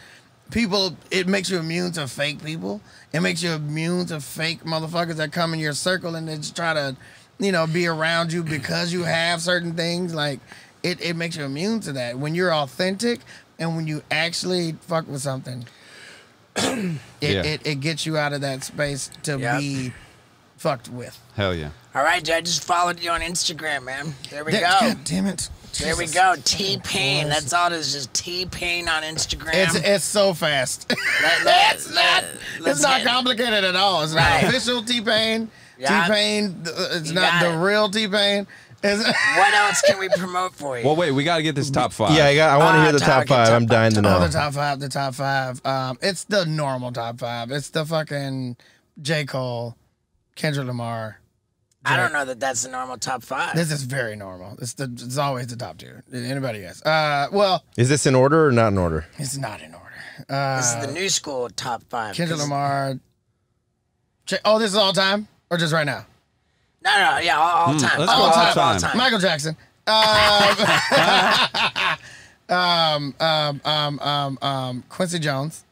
people. It makes you immune to fake people. It makes you immune to fake motherfuckers that come in your circle and they just try to, you know, be around you because you have certain things. Like it, it makes you immune to that when you're authentic and when you actually fuck with something. it, Yeah. it, it gets you out of that space to Yep. be fucked with. Hell yeah. All right, dude, I just followed you on Instagram, man. There we Da- go. God damn it. There we go. T Pain. That's all it is. Just T Pain on Instagram. It's it's so fast. Let- let- it's not. It's not get- complicated at all. It's Right. not official T Pain. Yeah. T Pain. Uh, it's You not the it. real T Pain. It's What else can we promote for you? Well, wait, we got to get this top five. Yeah, I, got, I want to Ah, hear the top- top five. top I'm dying to oh, know. the top five. The top five. Um, it's the normal top five. It's the fucking J Cole, Kendrick Lamar. I don't know that that's the normal top five. This is very normal. It's the. It's always the top two. Anybody else? Uh, well, Is this in order or not in order? it's not in order. this is the new school top five. Kendrick 'cause- Lamar. Ch- Oh, this is all time or just right now? No, no, yeah, all, all time. Hmm, let's all, go all time, all time. time. Michael Jackson. Um, um, um, um, um, um, Quincy Jones.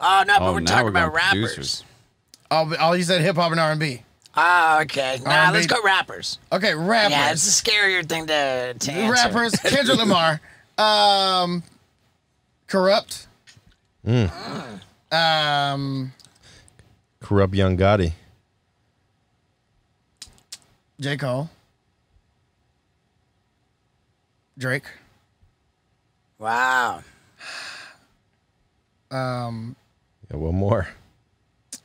Oh no, but Oh, we're talking we're about rappers. producers. Oh, oh, you said hip hop and R and B. Ah, okay. Nah, R&B. let's go rappers. Okay, rappers. Yeah, it's a scarier thing to, to answer. rappers. Kendrick Lamar. Um, corrupt. Um, Corrupt Young Gotti. J Cole. Drake. Wow. Um, Yeah, one more.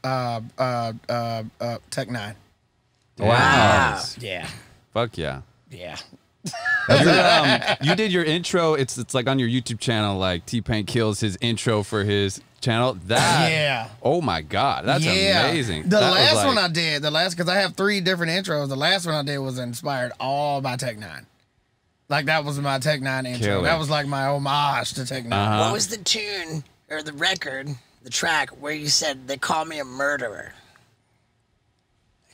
uh, uh, uh, uh, Tech N9ne. Wow. Yeah. Fuck yeah. Yeah. um, you did your intro. It's it's like on your YouTube channel. Like T Pain kills his intro for his channel. That Yeah. Oh my god, that's yeah. amazing. The That last like- one I did, the last because I have three different intros. The last one I did was inspired all by Tech N9ne. Like that was my Tech N9ne intro. Killer. That was like my homage to Tech N9ne Uh-huh. What was the tune or the record, the track where you said they call me a murderer?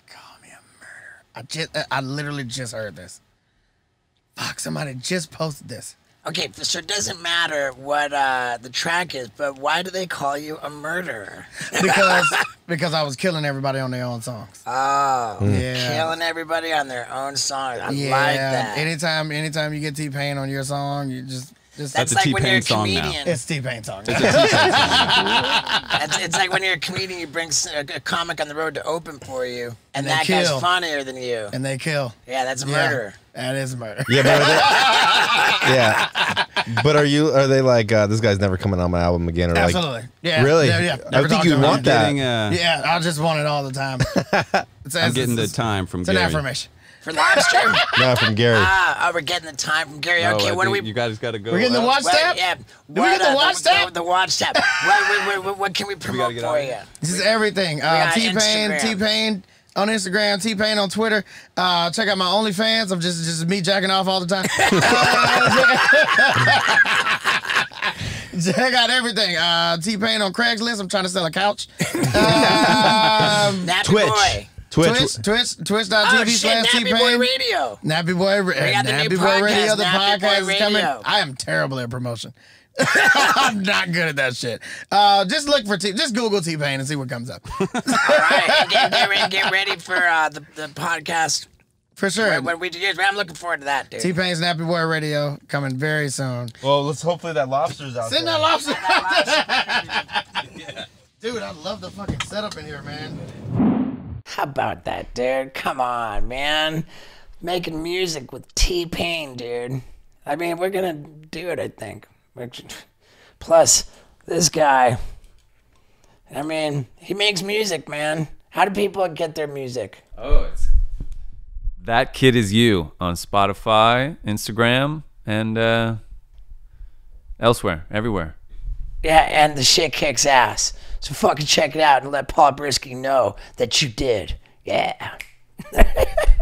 Call me a murderer. I just, I literally just heard this. Fuck, somebody just posted this. Okay, so it doesn't matter what uh, the track is, but why do they call you a murderer? Because because I was killing everybody on their own songs. Oh, Yeah. killing everybody on their own songs. I yeah. like that. Anytime anytime you get T Pain on your song, you just just That's, That's a like when you're a T-Pain song comedian. it's T Pain song. It's, it's like when you're a comedian, you bring a comic on the road to open for you, and, And that kill. guy's funnier than you. and they kill. Yeah, that's a Yeah. murderer. That is murder. Yeah, but are they, yeah. But are you? Are they like uh, this guy's never coming on my album again? Or like Absolutely. Yeah. really? Yeah. yeah. I think you to want that. Getting, uh, Yeah, I just want it all the time. It's, I'm it's- getting the time from It's an affirmation. For lobster? No, from Gary. ah, oh, we're getting the time from Gary. Oh, Okay, I what do we? think You guys got to go. We're getting the watch what, tab. yeah. we get the uh, watch tab? The, the watch tab. what, what, what, what can we promote get for you? it. This is everything. Uh, T Pain, T Pain on Instagram, T Pain on Twitter. Uh, check out my OnlyFans. I'm just just me jacking off all the time. check out everything. Uh, T Pain on Craigslist. I'm trying to sell a couch. Um, Nappy Twitch. Boy. Twitch. Twitch, Twitch, Oh twitch.tv shit, slash T Nappy Boy Pain. Radio. Nappy Boy, uh, got the Nappy new Boy podcast, Radio. The Nappy Boy podcast is coming. I am terrible at promotion. I'm not good at that shit. Uh, just look for T. Just Google T Pain and see what comes up. All right, get, get, ready, get ready for uh, the, the podcast. For sure. When we do, I'm looking forward to that, dude. T Pain's Nappy Boy Radio coming very soon. Well, let's hopefully that lobster's out. Send that lobster. Yeah, Dude, I love the fucking setup in here, man. How about that, dude? Come on, man. Making music with T Pain, dude. I mean, we're gonna do it, I think. Plus, this guy. I mean, he makes music, man. How do people get their music? Oh, it's that kid is you on Spotify, Instagram, and uh, elsewhere, everywhere. Yeah, and the shit kicks ass. So fucking check it out and let Paul Brisky know that you did. Yeah.